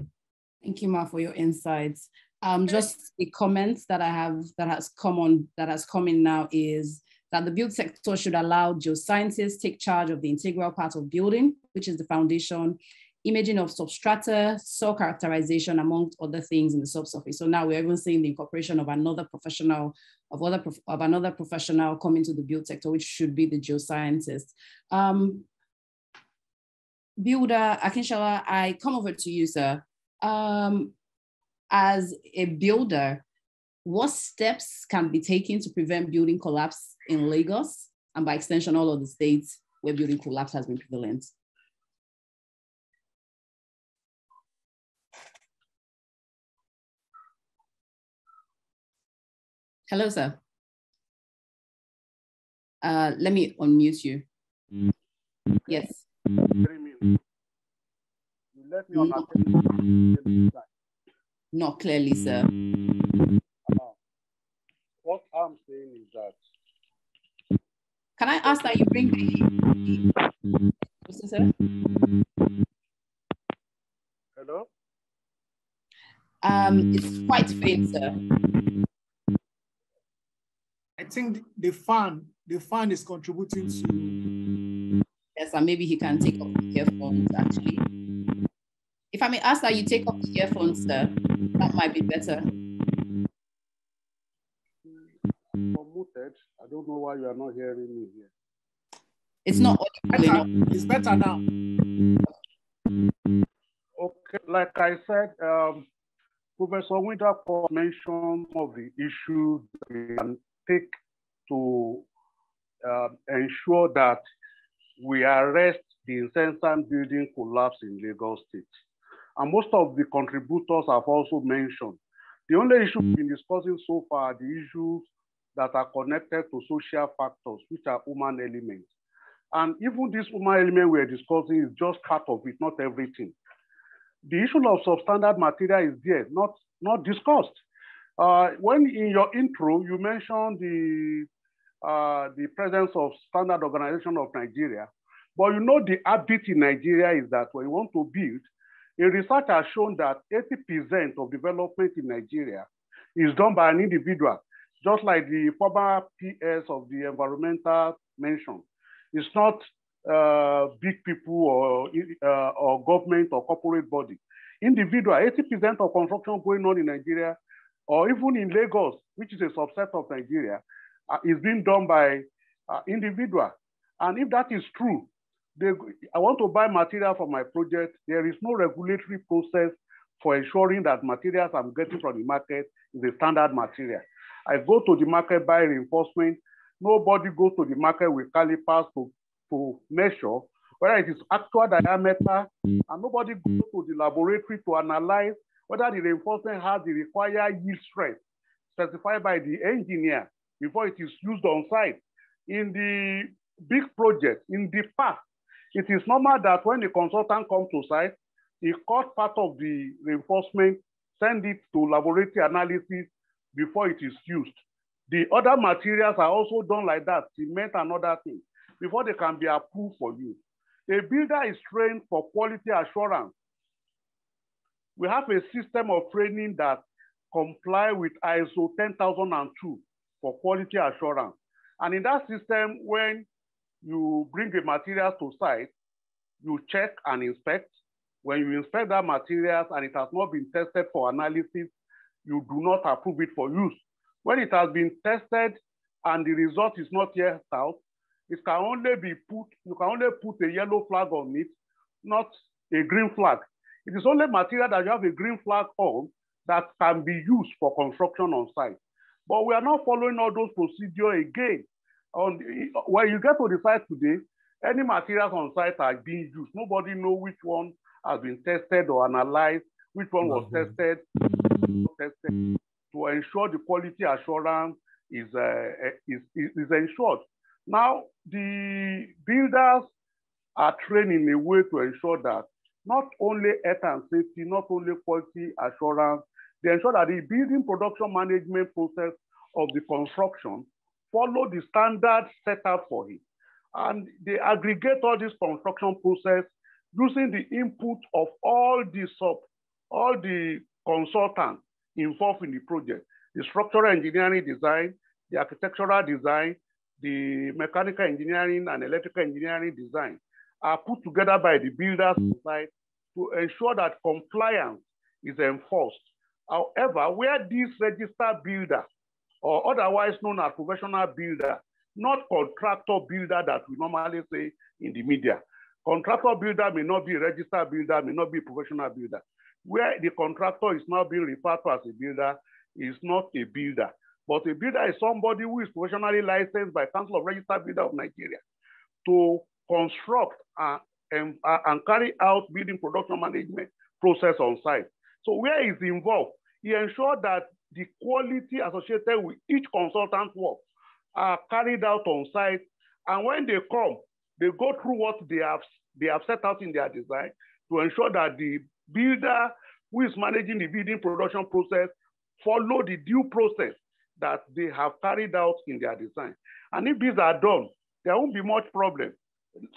Thank you, Ma, for your insights. Um, just the comments that I have that has come on that has come in now is that the build sector should allow geoscientists take charge of the integral part of building, which is the foundation, imaging of substrata, soil characterization, among other things in the subsurface. So now we're even seeing the incorporation of another professional, of other of another professional coming to the build sector, which should be the geoscientist. Um, builder Akinshola, I come over to you, sir. Um, as a builder, what steps can be taken to prevent building collapse in Lagos and by extension all of the states where building collapse has been prevalent? Hello, sir. Uh, let me unmute you. Yes. Not clearly, sir.
What I'm saying is that.
Can I ask that you bring the.
Hello?
Um, it's quite faint, sir.
I think the fan, the fan is contributing to.
Yes, and maybe he can take off the earphones actually. If I may ask that you take off the earphones, sir, that might be better.
Muted. I don't know why you are not hearing me here.
It's not
better. It's better now.
Okay, like I said, um, Professor Windapo mentioned some of the issues we can take to uh, ensure that we arrest the incessant building collapse in Lagos State. and most of the contributors have also mentioned. The only issue we've been discussing so far are the issues that are connected to social factors, which are human elements. And even this human element we're discussing is just part of it, not everything. The issue of substandard material is there, not, not discussed. Uh, when in your intro, you mentioned the, uh, the presence of Standard Organization of Nigeria, but you know the habit in Nigeria is that when you want to build, a research has shown that 80% of development in Nigeria is done by an individual, just like the former PS of the environmental mention. It's not uh, big people or, uh, or government or corporate body. Individual, 80% of construction going on in Nigeria, or even in Lagos, which is a subset of Nigeria, uh, is being done by uh, individual. And if that is true, they, I want to buy material for my project. There is no regulatory process for ensuring that materials I'm getting from the market is a standard material. I go to the market, buy reinforcement. Nobody goes to the market with calipers to, to measure whether it is actual diameter, and nobody goes to the laboratory to analyze whether the reinforcement has the required yield strength specified by the engineer before it is used on site. In the big project, in the past, it is normal that when the consultant comes to site, he cut part of the reinforcement, send it to laboratory analysis before it is used. The other materials are also done like that, cement and other things, before they can be approved for use. A builder is trained for quality assurance. We have a system of training that comply with ISO 10002 for quality assurance. And in that system, when you bring the materials to site, you check and inspect. When you inspect that materials and it has not been tested for analysis, you do not approve it for use. When it has been tested and the result is not yet out, it can only be put, you can only put a yellow flag on it, not a green flag. It is only material that you have a green flag on that can be used for construction on site. But we are not following all those procedures again on when you get to the site today, any materials on site are being used. Nobody know which one has been tested or analyzed, which one was mm-hmm. tested, tested to ensure the quality assurance is, uh, is, is, is ensured. Now, the builders are trained in a way to ensure that not only health and safety, not only quality assurance, they ensure that the building production management process of the construction follow the standards set out for it. And they aggregate all this construction process using the input of all the sub, all the consultants involved in the project, the structural engineering design, the architectural design, the mechanical engineering and electrical engineering design are put together by the builders side to ensure that compliance is enforced. However, where this registered builder or otherwise known as professional builder, not contractor builder that we normally say in the media. Contractor builder may not be registered builder, may not be professional builder. Where the contractor is now being referred to as a builder is not a builder. But a builder is somebody who is professionally licensed by Council of Registered Builders of Nigeria to construct and, and, and carry out building production management process on site. So where is involved, he ensures that the quality associated with each consultant work are carried out on site. And when they come, they go through what they have, they have set out in their design to ensure that the builder who is managing the building production process follow the due process that they have carried out in their design. And if these are done, there won't be much problem.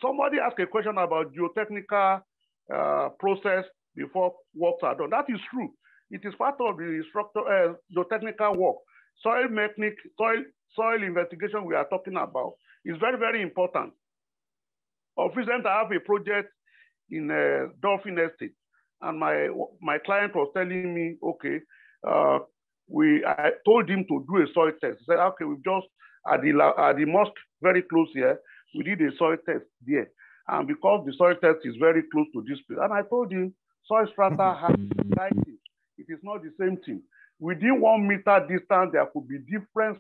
Somebody asked a question about geotechnical uh, process before works are done. That is true. It is part of the structure, uh, the technical work. Soil mechanic, soil, soil investigation we are talking about is very, very important. Of recent, I have a project in uh, Dolphin Estate, and my my client was telling me, okay, uh, we I told him to do a soil test. He said, okay, we've just at the at the mosque very close here, we did a soil test there, and because the soil test is very close to this place, and I told him soil strata has it is not the same thing. Within one meter distance, there could be different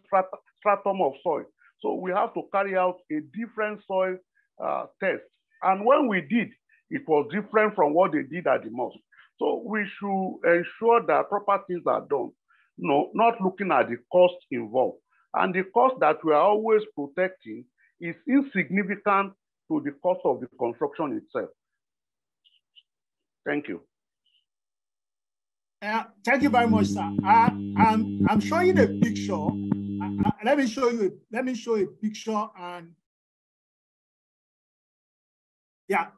stratum of soil. So we have to carry out a different soil uh, test. And when we did, it was different from what they did at the mosque. So we should ensure that proper things are done, no, not looking at the cost involved. And the cost that we are always protecting is insignificant to the cost of the construction itself. Thank you.
Uh, thank you very much, sir. I, I'm, I'm showing a picture. Uh, let me show you. Let me show a picture. And yeah,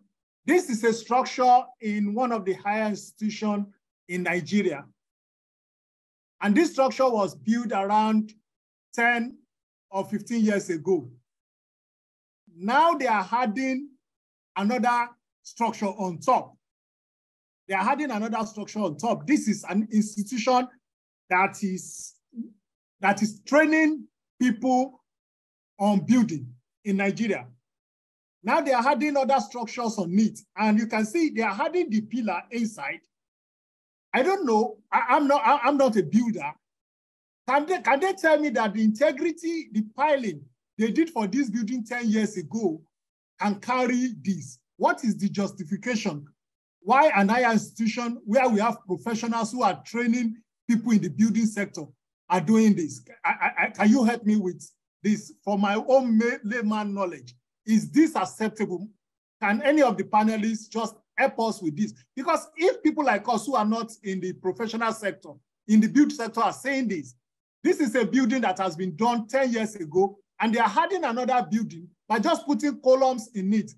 this is a structure in one of the higher institutions in Nigeria. And this structure was built around 10 or 15 years ago. Now they are adding another structure on top. They are adding another structure on top. This is an institution that is, that is training people on building in Nigeria. Now they are adding other structures on it. And you can see they are adding the pillar inside. I don't know. I, am not, I, am not a builder. Can they, can they tell me that the integrity, the piling they did for this building 10 years ago can carry this? What is the justification? Why an higher institution where we have professionals who are training people in the building sector are doing this? I, I, can you help me with this for my own layman knowledge? Is this acceptable? Can any of the panelists just help us with this? Because if people like us who are not in the professional sector, in the build sector are saying this, this is a building that has been done 10 years ago, and they are adding another building by just putting columns in it.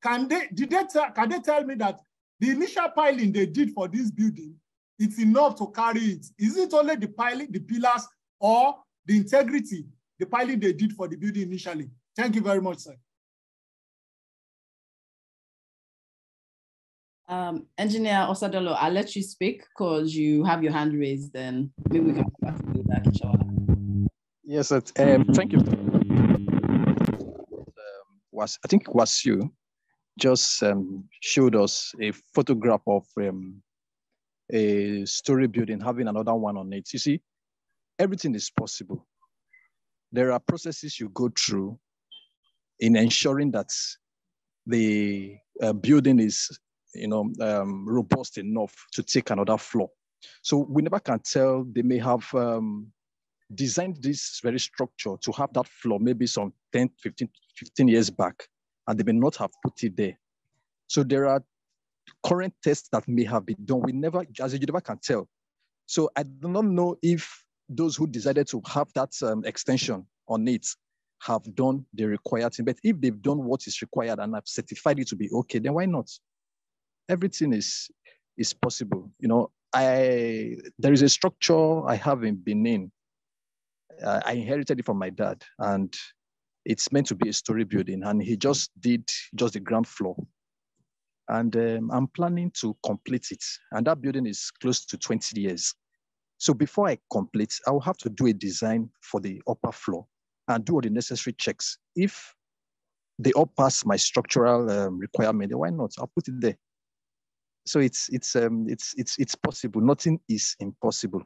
Can they, did they tell, can they tell me that the initial piling they did for this building, it's enough to carry it? Is it only the piling, the pillars, or the integrity, the piling they did for the building initially? Thank you very much, sir.
Um, Engineer Osadolo, I'll let you speak because you have your hand raised, then maybe we can come back to that, inshallah.
Yes, um, thank you. Um, was I think it was you just um, showed us a photograph of um, a story building having another one on it. You see, everything is possible. There are processes you go through in ensuring that the uh, building is you know, um, robust enough to take another floor. So we never can tell. They may have um, designed this very structure to have that floor maybe some 10, 15, 15 years back, and they may not have put it there. So there are current tests that may have been done. We never, as you never can tell. So I do not know if those who decided to have that um, extension on it have done the required thing. But if they've done what is required and have certified it to be okay, then why not? Everything is is possible. You know, I there is a structure I have in Benin. Uh, I inherited it from my dad, and it's meant to be a story building, and he just did just the ground floor. And um, I'm planning to complete it, and that building is close to 20 years. So before I complete, I will have to do a design for the upper floor and do all the necessary checks. If they all pass my structural um, requirement, why not? I'll put it there so it's it's um it's it's it's possible. Nothing is impossible,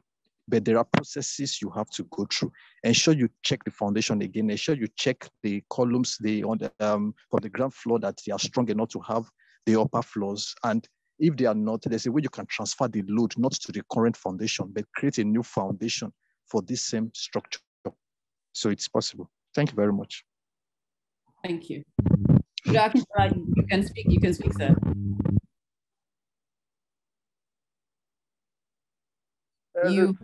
but there are processes you have to go through. Ensure you check the foundation again. Ensure you check the columns the on the um from the ground floor that they are strong enough to have the upper floors. And if they are not, there's a way you can transfer the load not to the current foundation, but create a new foundation for this same structure. So it's possible. Thank you very much.
Thank you. You can speak. You can speak, sir. You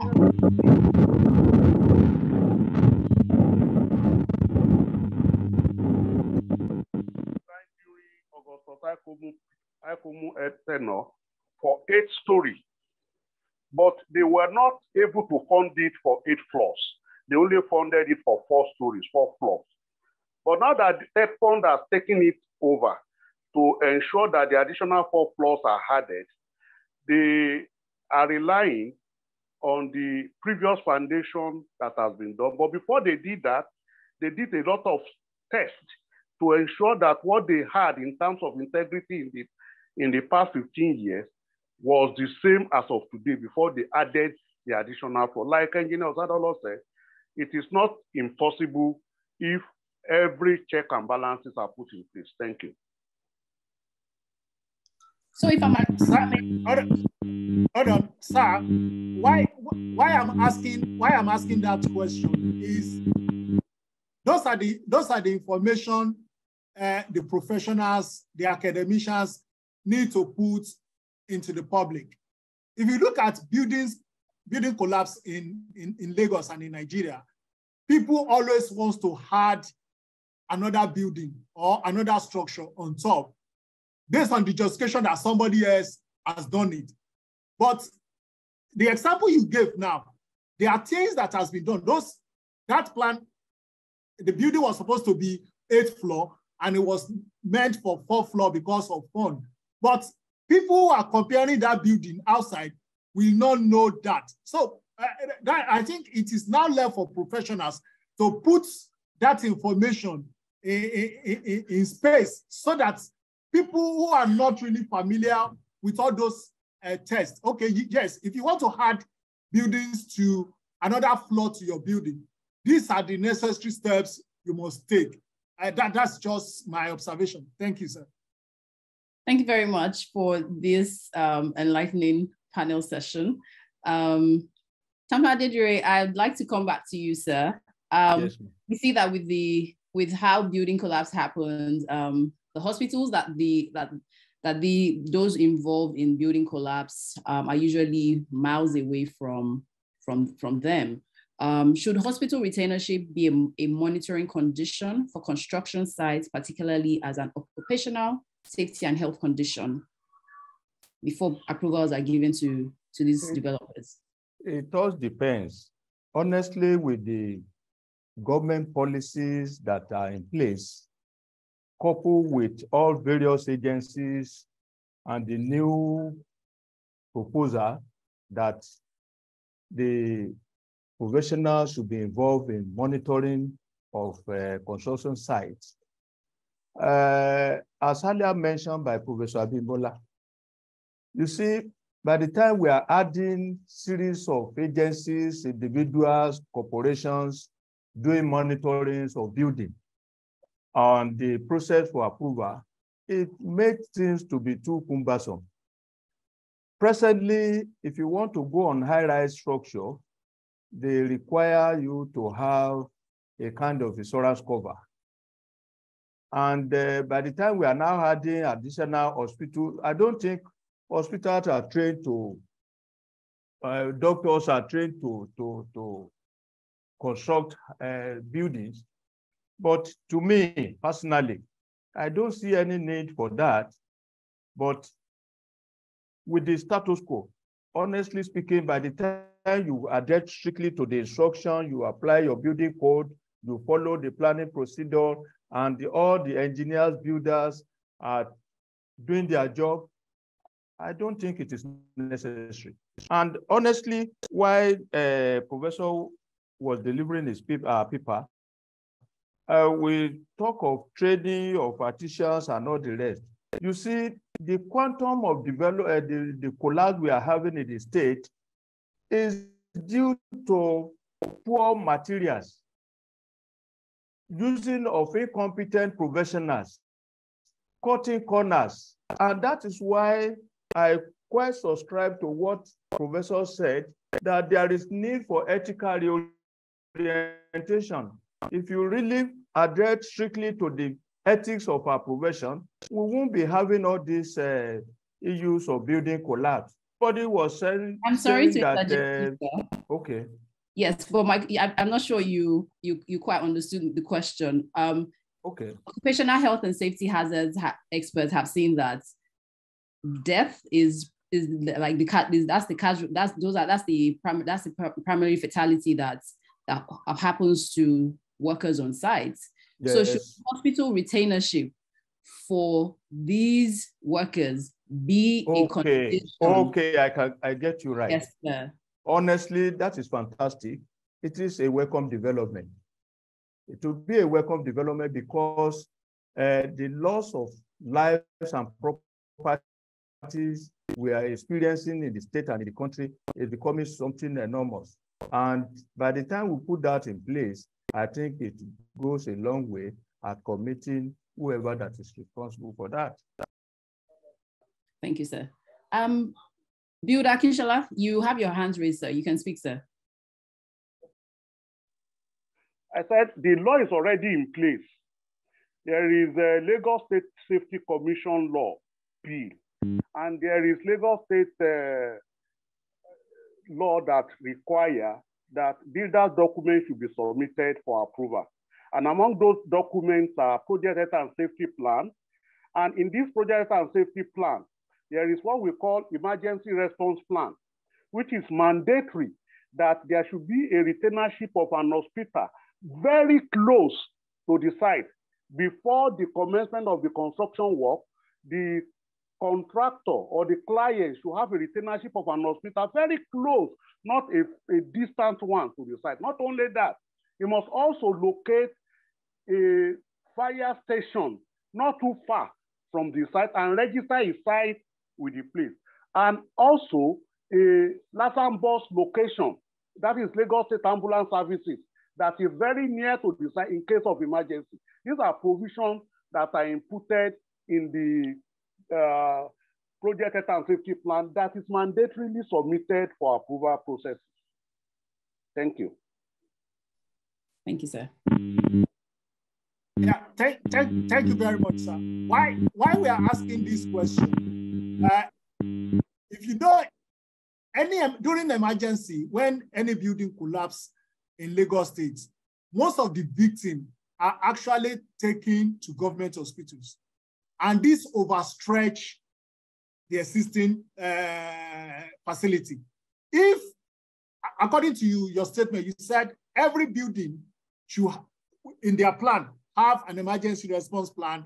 for eight stories, but they were not able to fund it for eight floors. They only funded it for four stories, four floors. But now that the fund has taken it over to ensure that the additional four floors are added, they are relying on the previous foundation that has been done. But before they did that, they did a lot of tests to ensure that what they had in terms of integrity in the, in the past 15 years was the same as of today before they added the additional floor. Like Engineer Osadolo said, it is not impossible if every check and balances are put in place. Thank you.
So if I'm
on, hold on, sir. Why why I'm asking why I'm asking that question is those are the those are the information uh, the professionals, the academicians need to put into the public. If you look at buildings, building collapse in, in, in Lagos and in Nigeria, people always wants to add another building or another structure on top based on the justification that somebody else has done it. But the example you gave now, there are things that has been done. Those that plan, the building was supposed to be eighth floor and it was meant for fourth floor because of fun. But people who are comparing that building outside will not know that. So uh, that, I think it is now left for professionals to put that information in, in, in, space so that people who are not really familiar with all those uh, tests, okay, yes, if you want to add buildings to another floor to your building, these are the necessary steps you must take. Uh, that, that's just my observation. Thank you, sir.
Thank you very much for this um, enlightening panel session. Um, Tampa Adedire, I'd like to come back to you, sir. Um, yes, we see that with the with how building collapse happened, um, the hospitals that the that that the those involved in building collapse um, are usually miles away from from from them. Um, should hospital retainership be a, a, monitoring condition for construction sites, particularly as an occupational safety and health condition, before approvals are given to, to these it, developers?
It all depends. Honestly, with the government policies that are in place, coupled with all various agencies and the new proposal that the professionals should be involved in monitoring of uh, construction sites. Uh, as earlier mentioned by Professor Abimbola, you see, by the time we are adding series of agencies, individuals, corporations, doing monitoring of building on the process for approval, it makes things to be too cumbersome. Presently, if you want to go on high-rise structure, they require you to have a kind of insurance cover. And uh, by the time we are now adding additional hospital, I don't think hospitals are trained to, uh, doctors are trained to, to, to construct uh, buildings. But to me, personally, I don't see any need for that. But with the status quo, honestly speaking, by the time you adhere strictly to the instruction, you apply your building code, you follow the planning procedure, and the, all the engineers, builders are doing their job, I don't think it is necessary. And honestly, while uh, Professor was delivering his paper, uh, paper uh, we talk of training of artisans and all the rest. You see, the quantum of develop, uh, the, the collapse we are having in the state is due to poor materials, using of incompetent professionals, cutting corners. And that is why I quite subscribe to what Professor said, that there is need for ethical reorientation. If you really adhere strictly to the ethics of our profession, we won't be having all these uh, issues of building collapse somebody was saying.
I'm sorry
saying
to
that. Uh, okay.
Yes, but my, I'm not sure you you you quite understood the question. Um,
okay.
Occupational health and safety hazards ha experts have seen that death is is like the cat that's the casual that's those are that's the primary that's the primary fatality that that happens to workers on sites. Yes. So should hospital retainership for these workers be
okay. Okay, I can I get you right.
Yes, sir.
Honestly, that is fantastic. It is a welcome development. It will be a welcome development because uh, the loss of lives and properties we are experiencing in the state and in the country is becoming something enormous. And by the time we put that in place, I think it goes a long way at committing whoever that is responsible for that.
Thank you, sir. Um, Builder Akinshola, you have your hands raised, sir. You can speak, sir.
I said the law is already in place. There is a Lagos State Safety Commission law bill, and there is Lagos State uh, law that require that builder's documents should be submitted for approval. And among those documents are project health and safety plan. And in this project health and safety plan, there is what we call emergency response plan, which is mandatory that there should be a retainership of an hospital very close to the site before the commencement of the construction work, the contractor or the client should have a retainership of an hospital very close, not a, a distant one to the site. Not only that, he must also locate a fire station not too far from the site and register his site with the police. And also a bus location, that is Lagos State Ambulance Services, that is very near to the site in case of emergency. These are provisions that are inputted in the uh, project health and safety plan that is mandatorily submitted for approval process. Thank you.
Thank you, sir.
Yeah, thank, thank, thank you very much, sir. Why, why we are asking this question? Uh, if you know any during emergency, when any building collapse in Lagos State, most of the victims are actually taken to government hospitals. And this overstretch the existing uh, facility. If, according to you, your statement, you said every building should, in their plan, have an emergency response plan.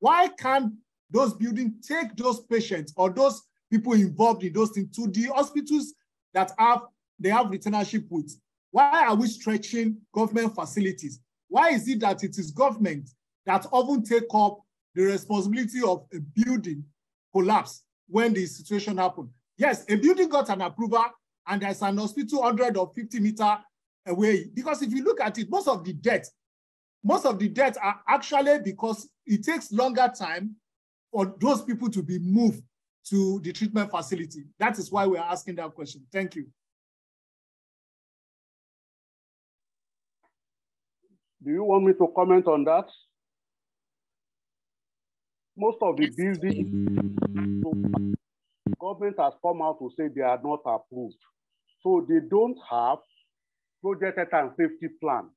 Why can't those buildings take those patients or those people involved in those things to the hospitals that have they have retainership with? Why are we stretching government facilities? Why is it that it is government that often take up the responsibility of a building collapse when the situation happened? Yes, a building got an approval and there's an hospital 100 or 50 meter away. Because if you look at it, most of the deaths, most of the deaths are actually because it takes longer time for those people to be moved to the treatment facility. That is why we're asking that question. Thank you.
Do you want me to comment on that? Most of the buildings, government has come out to say they are not approved. So they don't have project health and safety plan.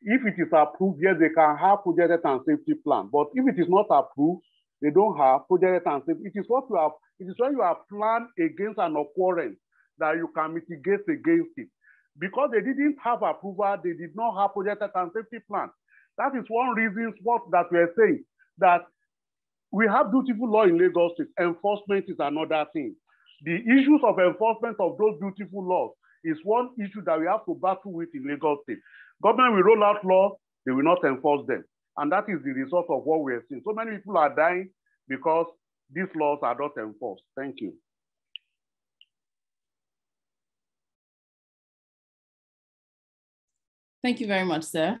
If it is approved, yes, they can have project health and safety plan. But if it is not approved, they don't have project health and safety. It is what you have, it is when you have planned against an occurrence that you can mitigate against it because they didn't have approval, they did not have project and safety plan. That is one reason what that we are saying that we have beautiful law in Lagos State. Enforcement is another thing. The issues of enforcement of those beautiful laws is one issue that we have to battle with in Lagos State. Government will roll out law, they will not enforce them. And that is the result of what we are seeing. So many people are dying because these laws are not enforced. Thank you.
Thank you very much, sir.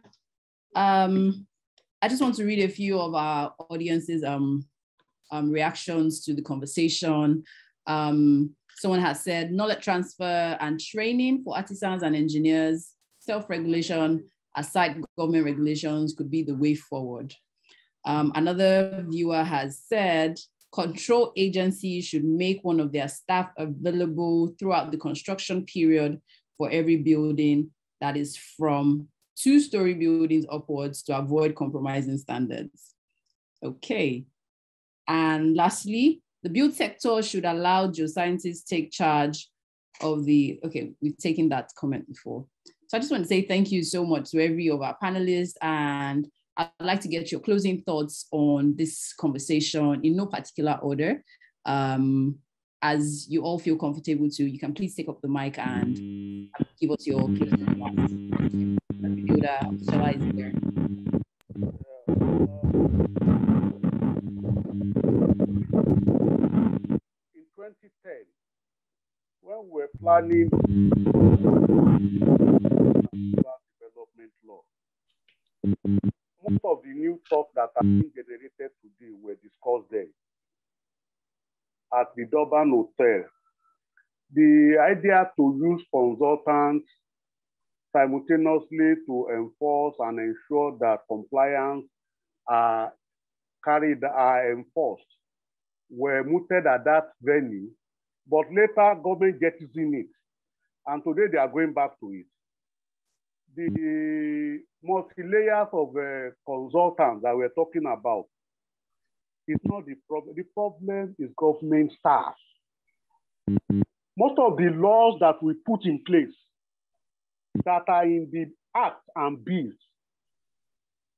Um, I just want to read a few of our audience's um, um, reactions to the conversation. Um, someone has said knowledge transfer and training for artisans and engineers, self-regulation aside government regulations could be the way forward. Um, another viewer has said control agencies should make one of their staff available throughout the construction period for every building that is from two-story buildings upwards to avoid compromising standards. Okay. And lastly, the build sector should allow geoscientists take charge of the, okay, we've taken that comment before. So I just want to say thank you so much to every of our panelists and I'd like to get your closing thoughts on this conversation in no particular order. Um, as you all feel comfortable to, you can please take up the mic and give us your closing remarks. Builder, shall I there?
In 2010, when we were planning development law, most of the new stuff that are being generated today were discussed then. At the Durbar Hotel. The idea to use consultants simultaneously to enforce and ensure that compliance are carried, are enforced, were mooted at that venue, but later government jettisoned it. And today they are going back to it. The multi-layers of uh, consultants that we're talking about is not the problem. The problem is government staff. Most of the laws that we put in place that are in the act and bills,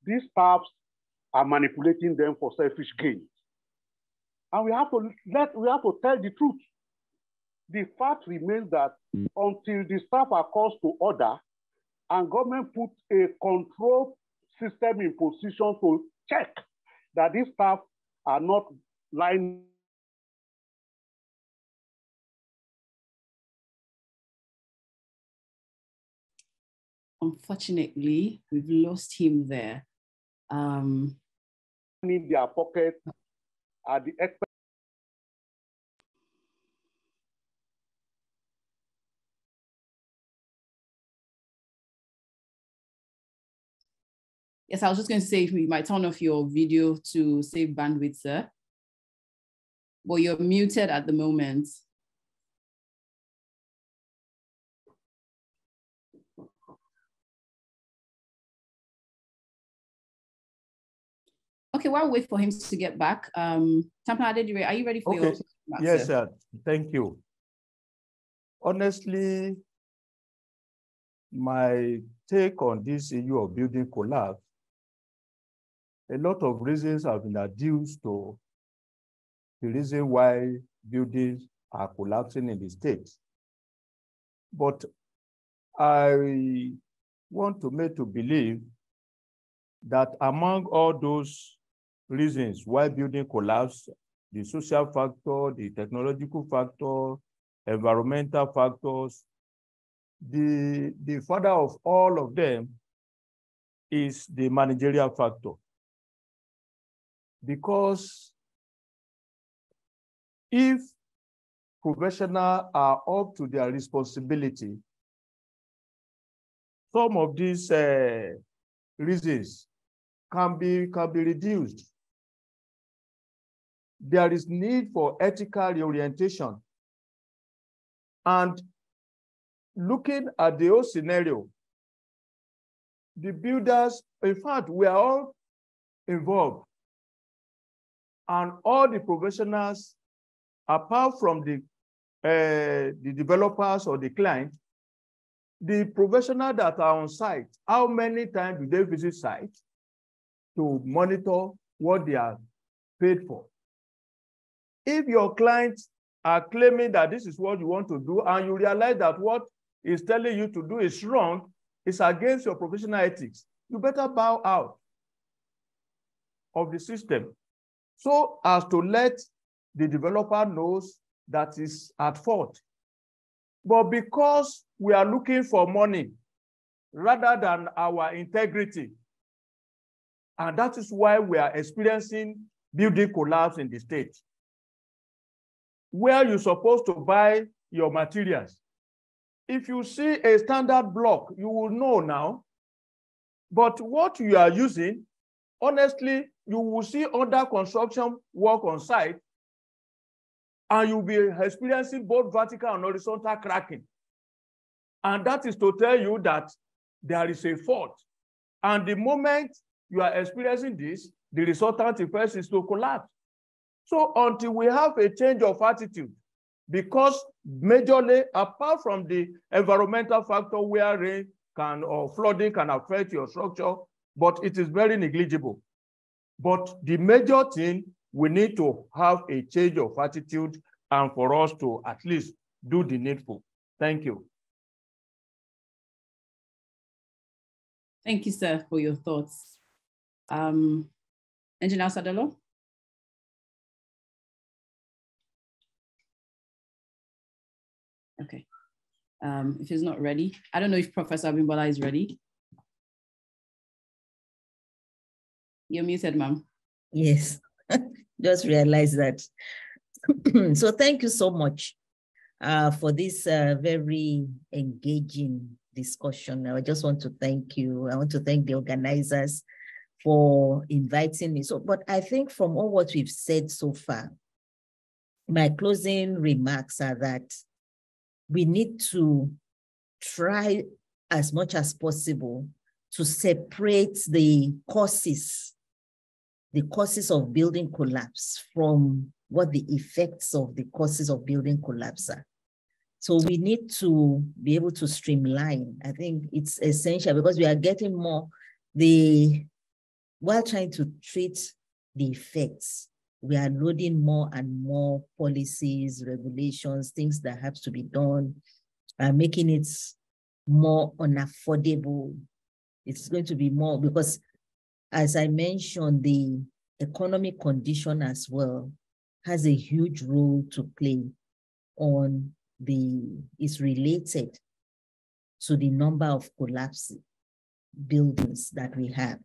these staffs are manipulating them for selfish gain. And we have to let we have to tell the truth. The fact remains that until the staff are called to order and government put a control system in position to check that these staff are not lying
Unfortunately, we've lost him there. Um,
in their pocket at the expense
Yes, I was just going to say if we might turn off your video to save bandwidth, sir. But you're muted at the moment. Okay, while we wait for him to get back, um, Tampa Adedire, are you ready for
okay.
your?
Yes, sir. Thank you. Honestly, my take on this issue of building collapse, a lot of reasons have been adduced to the reason why buildings are collapsing in the state. But I want to make to believe that among all those reasons why building collapse, the social factor, the technological factor, environmental factors, the, the father of all of them is the managerial factor. Because if professionals are up to their responsibility, some of these uh, reasons can be, can be reduced there is need for ethical reorientation. And looking at the whole scenario, the builders, in fact, we are all involved. And all the professionals, apart from the, uh, the developers or the client, the professionals that are on site, how many times do they visit site to monitor what they are paid for? If your clients are claiming that this is what you want to do, and you realize that what is telling you to do is wrong, it's against your professional ethics, you better bow out of the system so as to let the developer knows that is at fault. But because we are looking for money rather than our integrity, and that is why we are experiencing building collapse in the state where you're supposed to buy your materials. If you see a standard block, you will know now. But what you are using, honestly, you will see under construction work on site, and you'll be experiencing both vertical and horizontal cracking. And that is to tell you that there is a fault. And the moment you are experiencing this, the resultant effect is to collapse. So until we have a change of attitude, because majorly, apart from the environmental factor where rain can or flooding can affect your structure, but it is very negligible. But the major thing, we need to have a change of attitude and for us to at least do the needful. Thank you.
Thank you, sir, for your thoughts. Um, Engineer Sadalo? Okay. Um, if he's not ready, I don't know if Professor Abimbola is ready. You're muted, ma'am.
Yes, just realize that. so thank you so much uh, for this uh, very engaging discussion. I just want to thank you. I want to thank the organizers for inviting me. So, but I think from all what we've said so far, my closing remarks are that we need to try as much as possible to separate the causes, the causes of building collapse from what the effects of the causes of building collapse are. So we need to be able to streamline. I think it's essential because we are getting more the while trying to treat the effects, we are loading more and more policies, regulations, things that have to be done, uh, making it more unaffordable. It's going to be more because, as I mentioned, the economic condition as well has a huge role to play on the, is related to the number of collapsed buildings that we have.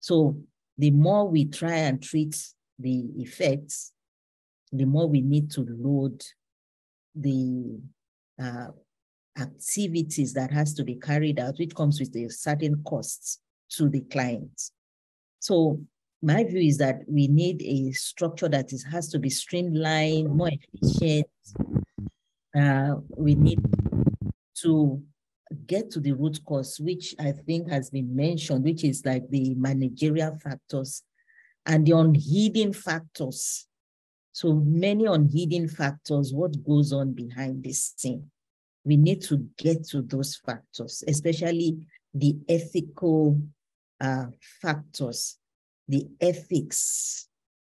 So the more we try and treat the effects, the more we need to load the uh, activities that has to be carried out, which comes with a certain costs to the clients. So my view is that we need a structure that is, has to be streamlined, more efficient. Uh, we need to get to the root cause, which I think has been mentioned, which is like the managerial factors and the unhidden factors. So many unhidden factors, what goes on behind this scene. We need to get to those factors, especially the ethical uh, factors, the ethics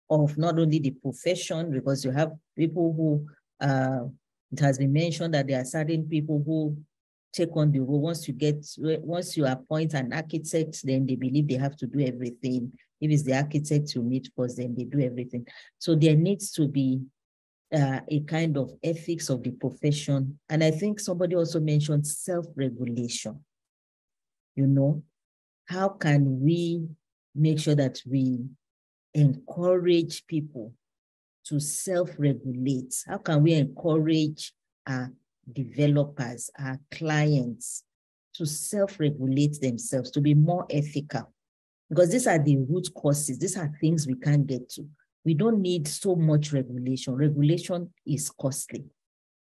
of not only the profession, because you have people who, uh, it has been mentioned that there are certain people who take on the role. Once you get, once you appoint an architect, then they believe they have to do everything. If it's the architect you meet first, then they do everything. So there needs to be uh, a kind of ethics of the profession. And I think somebody also mentioned self-regulation. You know, how can we make sure that we encourage people to self-regulate? How can we encourage our developers, our clients, to self-regulate themselves, to be more ethical. Because these are the root causes. These are things we can't get to. We don't need so much regulation. Regulation is costly.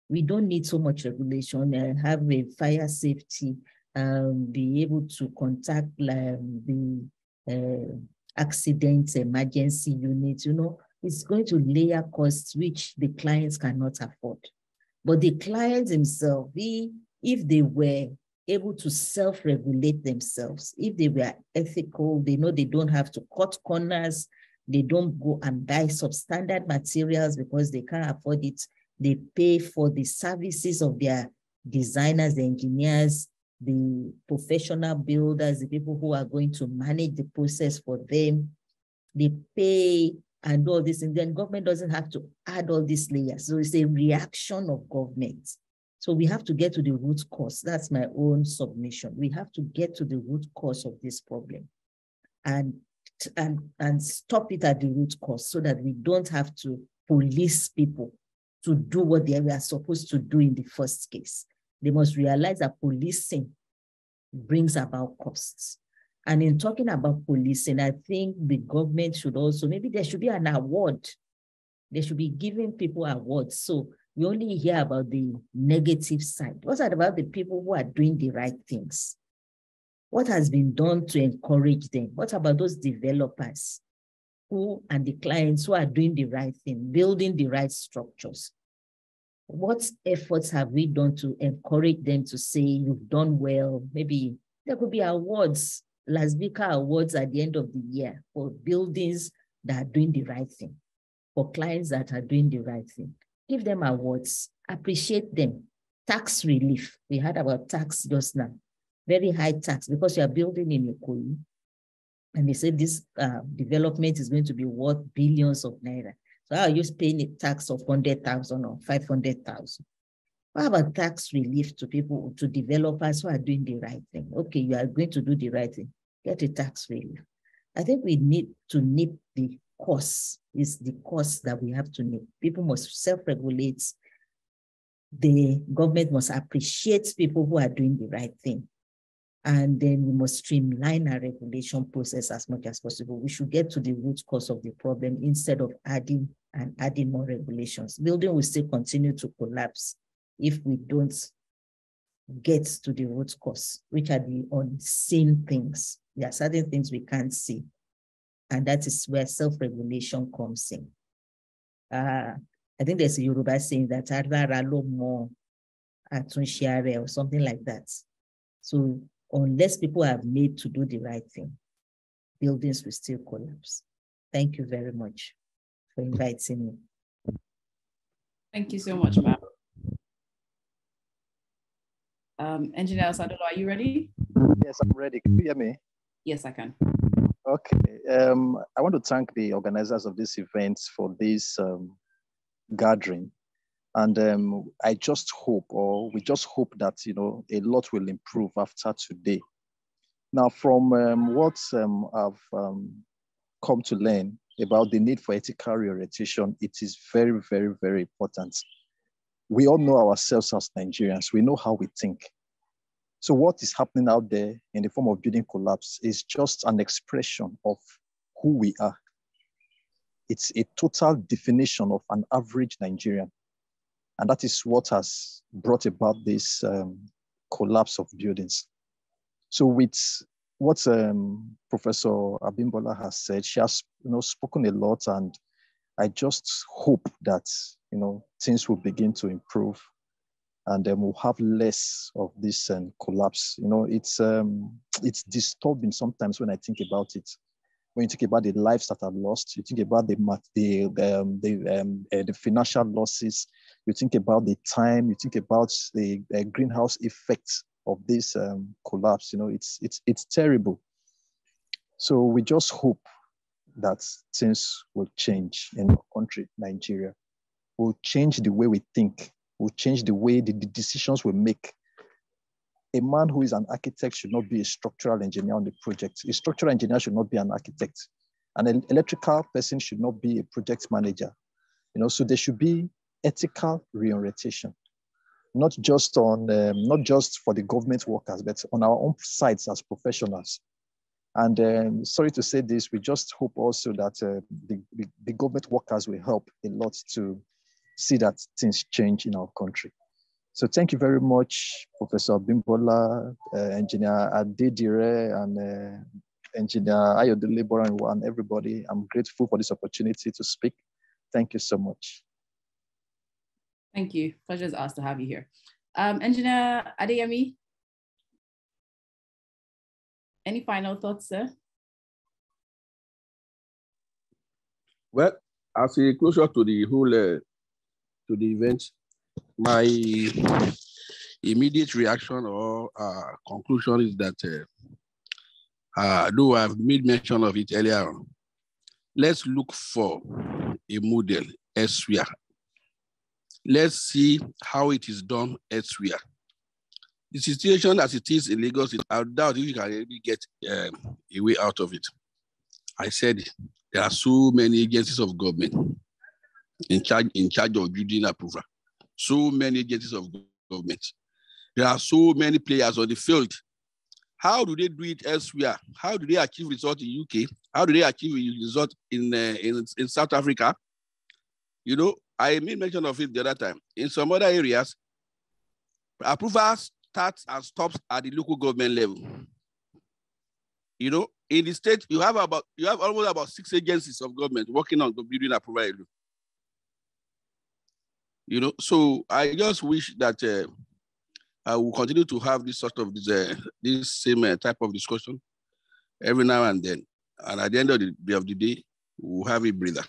We don't need so much regulation and have a fire safety, um, be able to contact um, the uh, accident emergency unit. You know, it's going to layer costs which the clients cannot afford. But the clients themselves, if they were able to self-regulate themselves, if they were ethical, they know they don't have to cut corners, they don't go and buy substandard materials because they can't afford it. They pay for the services of their designers, the engineers, the professional builders, the people who are going to manage the process for them. They pay and all this, and then government doesn't have to add all these layers. So it's a reaction of government. So we have to get to the root cause. That's my own submission. We have to get to the root cause of this problem and, and, and stop it at the root cause so that we don't have to police people to do what they are supposed to do in the first case. They must realize that policing brings about costs. And in talking about policing, I think the government should also, maybe there should be an award. They should be giving people awards. So we only hear about the negative side. What about the people who are doing the right things? What has been done to encourage them? What about those developers who and the clients who are doing the right thing, building the right structures? What efforts have we done to encourage them to say, you've done well? Maybe there could be awards LASBCA awards at the end of the year for buildings that are doing the right thing, for clients that are doing the right thing. Give them awards, appreciate them. Tax relief. We heard about tax just now. Very high tax because you are building in Ikoyi. And they said this uh, development is going to be worth billions of naira. So how are you paying a tax of 100,000 or 500,000? What about tax relief to people, to developers who are doing the right thing? Okay, you are going to do the right thing. Get a tax relief. I think we need to nip the cost is the cost that we have to know. People must self-regulate. The government must appreciate people who are doing the right thing. And then we must streamline our regulation process as much as possible. We should get to the root cause of the problem instead of adding and adding more regulations. Building will still continue to collapse if we don't get to the root cause, which are the unseen things. There are certain things we can't see. And that is where self-regulation comes in. Uh, I think there's a Yoruba saying that more or something like that. So unless people are made to do the right thing, buildings will still collapse. Thank you very much for inviting me.
Thank you so much, ma'am. Um, Engineer Sadolo, are you ready?
Yes, I'm ready. Can you hear me?
Yes, I can.
Okay. Um, I want to thank the organizers of this event for this um, gathering. And um, I just hope, or we just hope that, you know, a lot will improve after today. Now, from um, what um, I've um, come to learn about the need for ethical reorientation, it is very, very, very important. We all know ourselves as Nigerians. We know how we think. So what is happening out there in the form of building collapse is just an expression of who we are. It's a total definition of an average Nigerian. And that is what has brought about this um, collapse of buildings. So with what um, Professor Abimbola has said, she has you know, spoken a lot and I just hope that you know, things will begin to improve and then we'll have less of this um, collapse. You know, it's, um, it's disturbing sometimes when I think about it when you think about the lives that are lost, you think about the the um, the, um, uh, the financial losses, you think about the time, you think about the uh, greenhouse effects of this um, collapse. You know, it's it's it's terrible. So we just hope that things will change in our country, Nigeria. Will change the way we think. Will change the way the, the decisions we make a man who is an architect should not be a structural engineer on the project. A structural engineer should not be an architect. An electrical person should not be a project manager. You know, so there should be ethical reorientation, not just on, um, not just for the government workers, but on our own sides as professionals. And um, sorry to say this, we just hope also that uh, the, the, the government workers will help a lot to see that things change in our country. So thank you very much, Professor Bimbola, uh, Engineer Adedire, and uh, Engineer Ayodele Boran, and everybody. I'm grateful for this opportunity to speak. Thank you so much.
Thank you. Pleasure is ours to have you here. Um, Engineer Adeyemi, any final thoughts, sir?
Well, as a closure to the whole uh, to the event, my immediate reaction or uh, conclusion is that, uh, uh, though I've made mention of it earlier on, let's look for a model elsewhere. Let's see how it is done elsewhere. The situation as it is in Lagos, I doubt if you can really get um, a way out of it. I said there are so many agencies of government in charge in charge of building approval so many agencies of government. There are so many players on the field. How do they do it elsewhere? How do they achieve results in UK? How do they achieve results in, uh, in, in South Africa? You know, I made mention of it the other time. In some other areas, approval starts and stops at the local government level. You know, in the state, you have about you have almost about six agencies of government working on building approval. You know, so I just wish that uh, I will continue to have this sort of this, uh, this same uh, type of discussion every now and then. And at the end of the, of the day, we'll have a breather.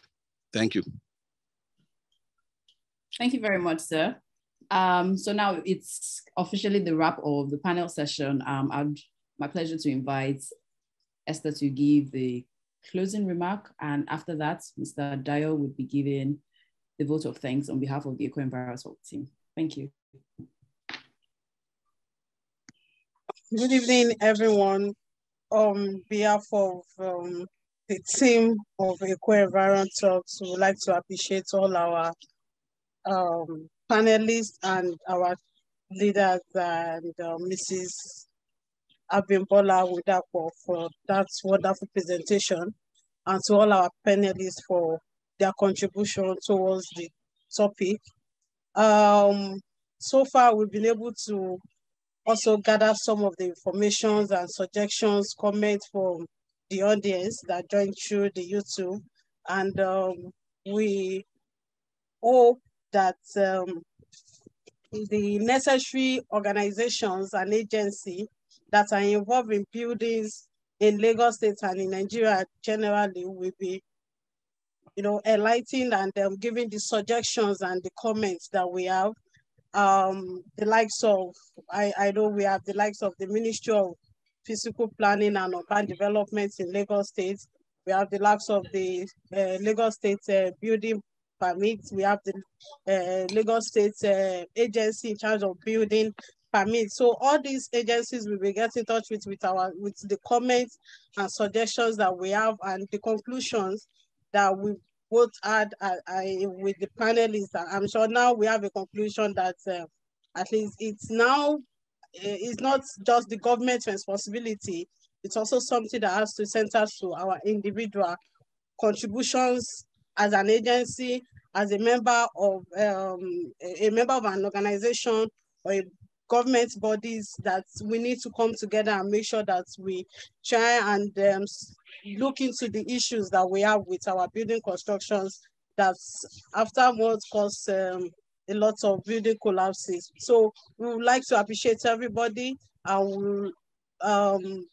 Thank you.
Thank you very much, sir. Um, so now it's officially the wrap of the panel session. Um, I'd, my pleasure to invite Esther to give the closing remark. And after that, Mr. Dio would be giving the vote of thanks on behalf of the Eco-Environment team. Thank you.
Good evening, everyone. On behalf of um, the team of Eko Envirotalks. We would like to appreciate all our um, panelists and our leaders and uh, Mrs. Abimbola Windapo for that wonderful presentation and to all our panelists for their contribution towards the topic. Um, so far, we've been able to also gather some of the informations and suggestions, comments from the audience that joined through the YouTube. And um, we hope that um, the necessary organizations and agencies that are involved in buildings in Lagos State and in Nigeria generally will be you know, enlightened and um, giving the suggestions and the comments that we have. Um, the likes of, I, I know we have the likes of the Ministry of Physical Planning and Urban Development in Lagos State. We have the likes of the uh, Lagos State uh, Building Permits. We have the uh, Lagos State uh, Agency in charge of building permits. So all these agencies will be getting in touch with, with our with the comments and suggestions that we have and the conclusions that we both had uh, uh, with the panelists. I'm sure now we have a conclusion that uh, at least it's now, uh, it's not just the government's responsibility, it's also something that has to center to our individual contributions as an agency, as a member of um, a member of an organization or a government bodies that we need to come together and make sure that we try and um, look into the issues that we have with our building constructions that afterwards cause um, a lot of building collapses. So we would like to appreciate everybody and um,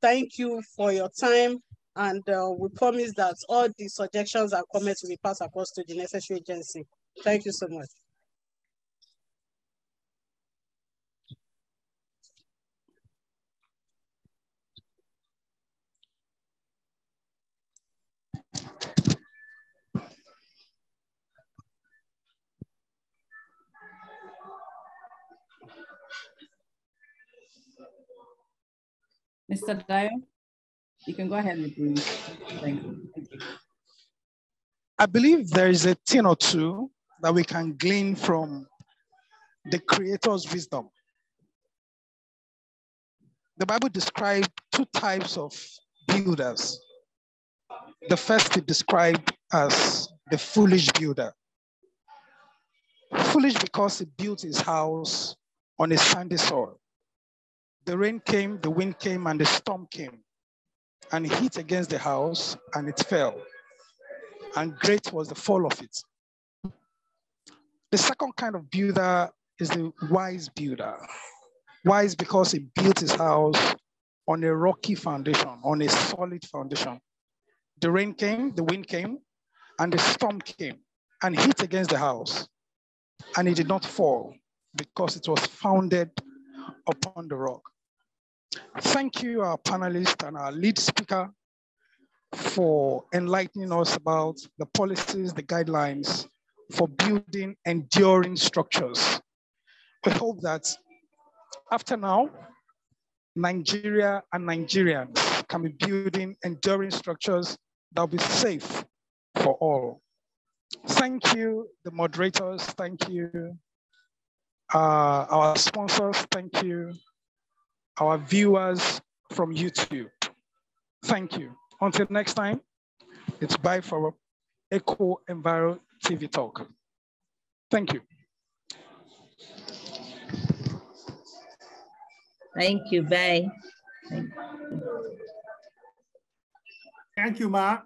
thank you for your time and uh, we promise that all the suggestions and comments will be passed across to the necessary agency. Thank you so much.
Mr. Dyer, you can go ahead with the Thank you. Thank you.
I believe there is a thing or two that we can glean from the Creator's wisdom. The Bible describes two types of builders. The first is described as the foolish builder. Foolish because he built his house on a sandy soil. The rain came, the wind came, and the storm came and hit against the house, and it fell. And great was the fall of it. The second kind of builder is the wise builder. Wise because he built his house on a rocky foundation, on a solid foundation. The rain came, the wind came, and the storm came and hit against the house. And it did not fall because it was founded upon the rock. Thank you, our panelists and our lead speaker, for enlightening us about the policies, the guidelines for building enduring structures. We hope that after now, Nigeria and Nigerians can be building enduring structures that will be safe for all. Thank you, the moderators. Thank you, uh, our sponsors. Thank you, our viewers from YouTube. Thank you. Until next time, it's bye for Eco Enviro TV Talk. Thank you.
Thank you. Bye.
Thank you, Ma.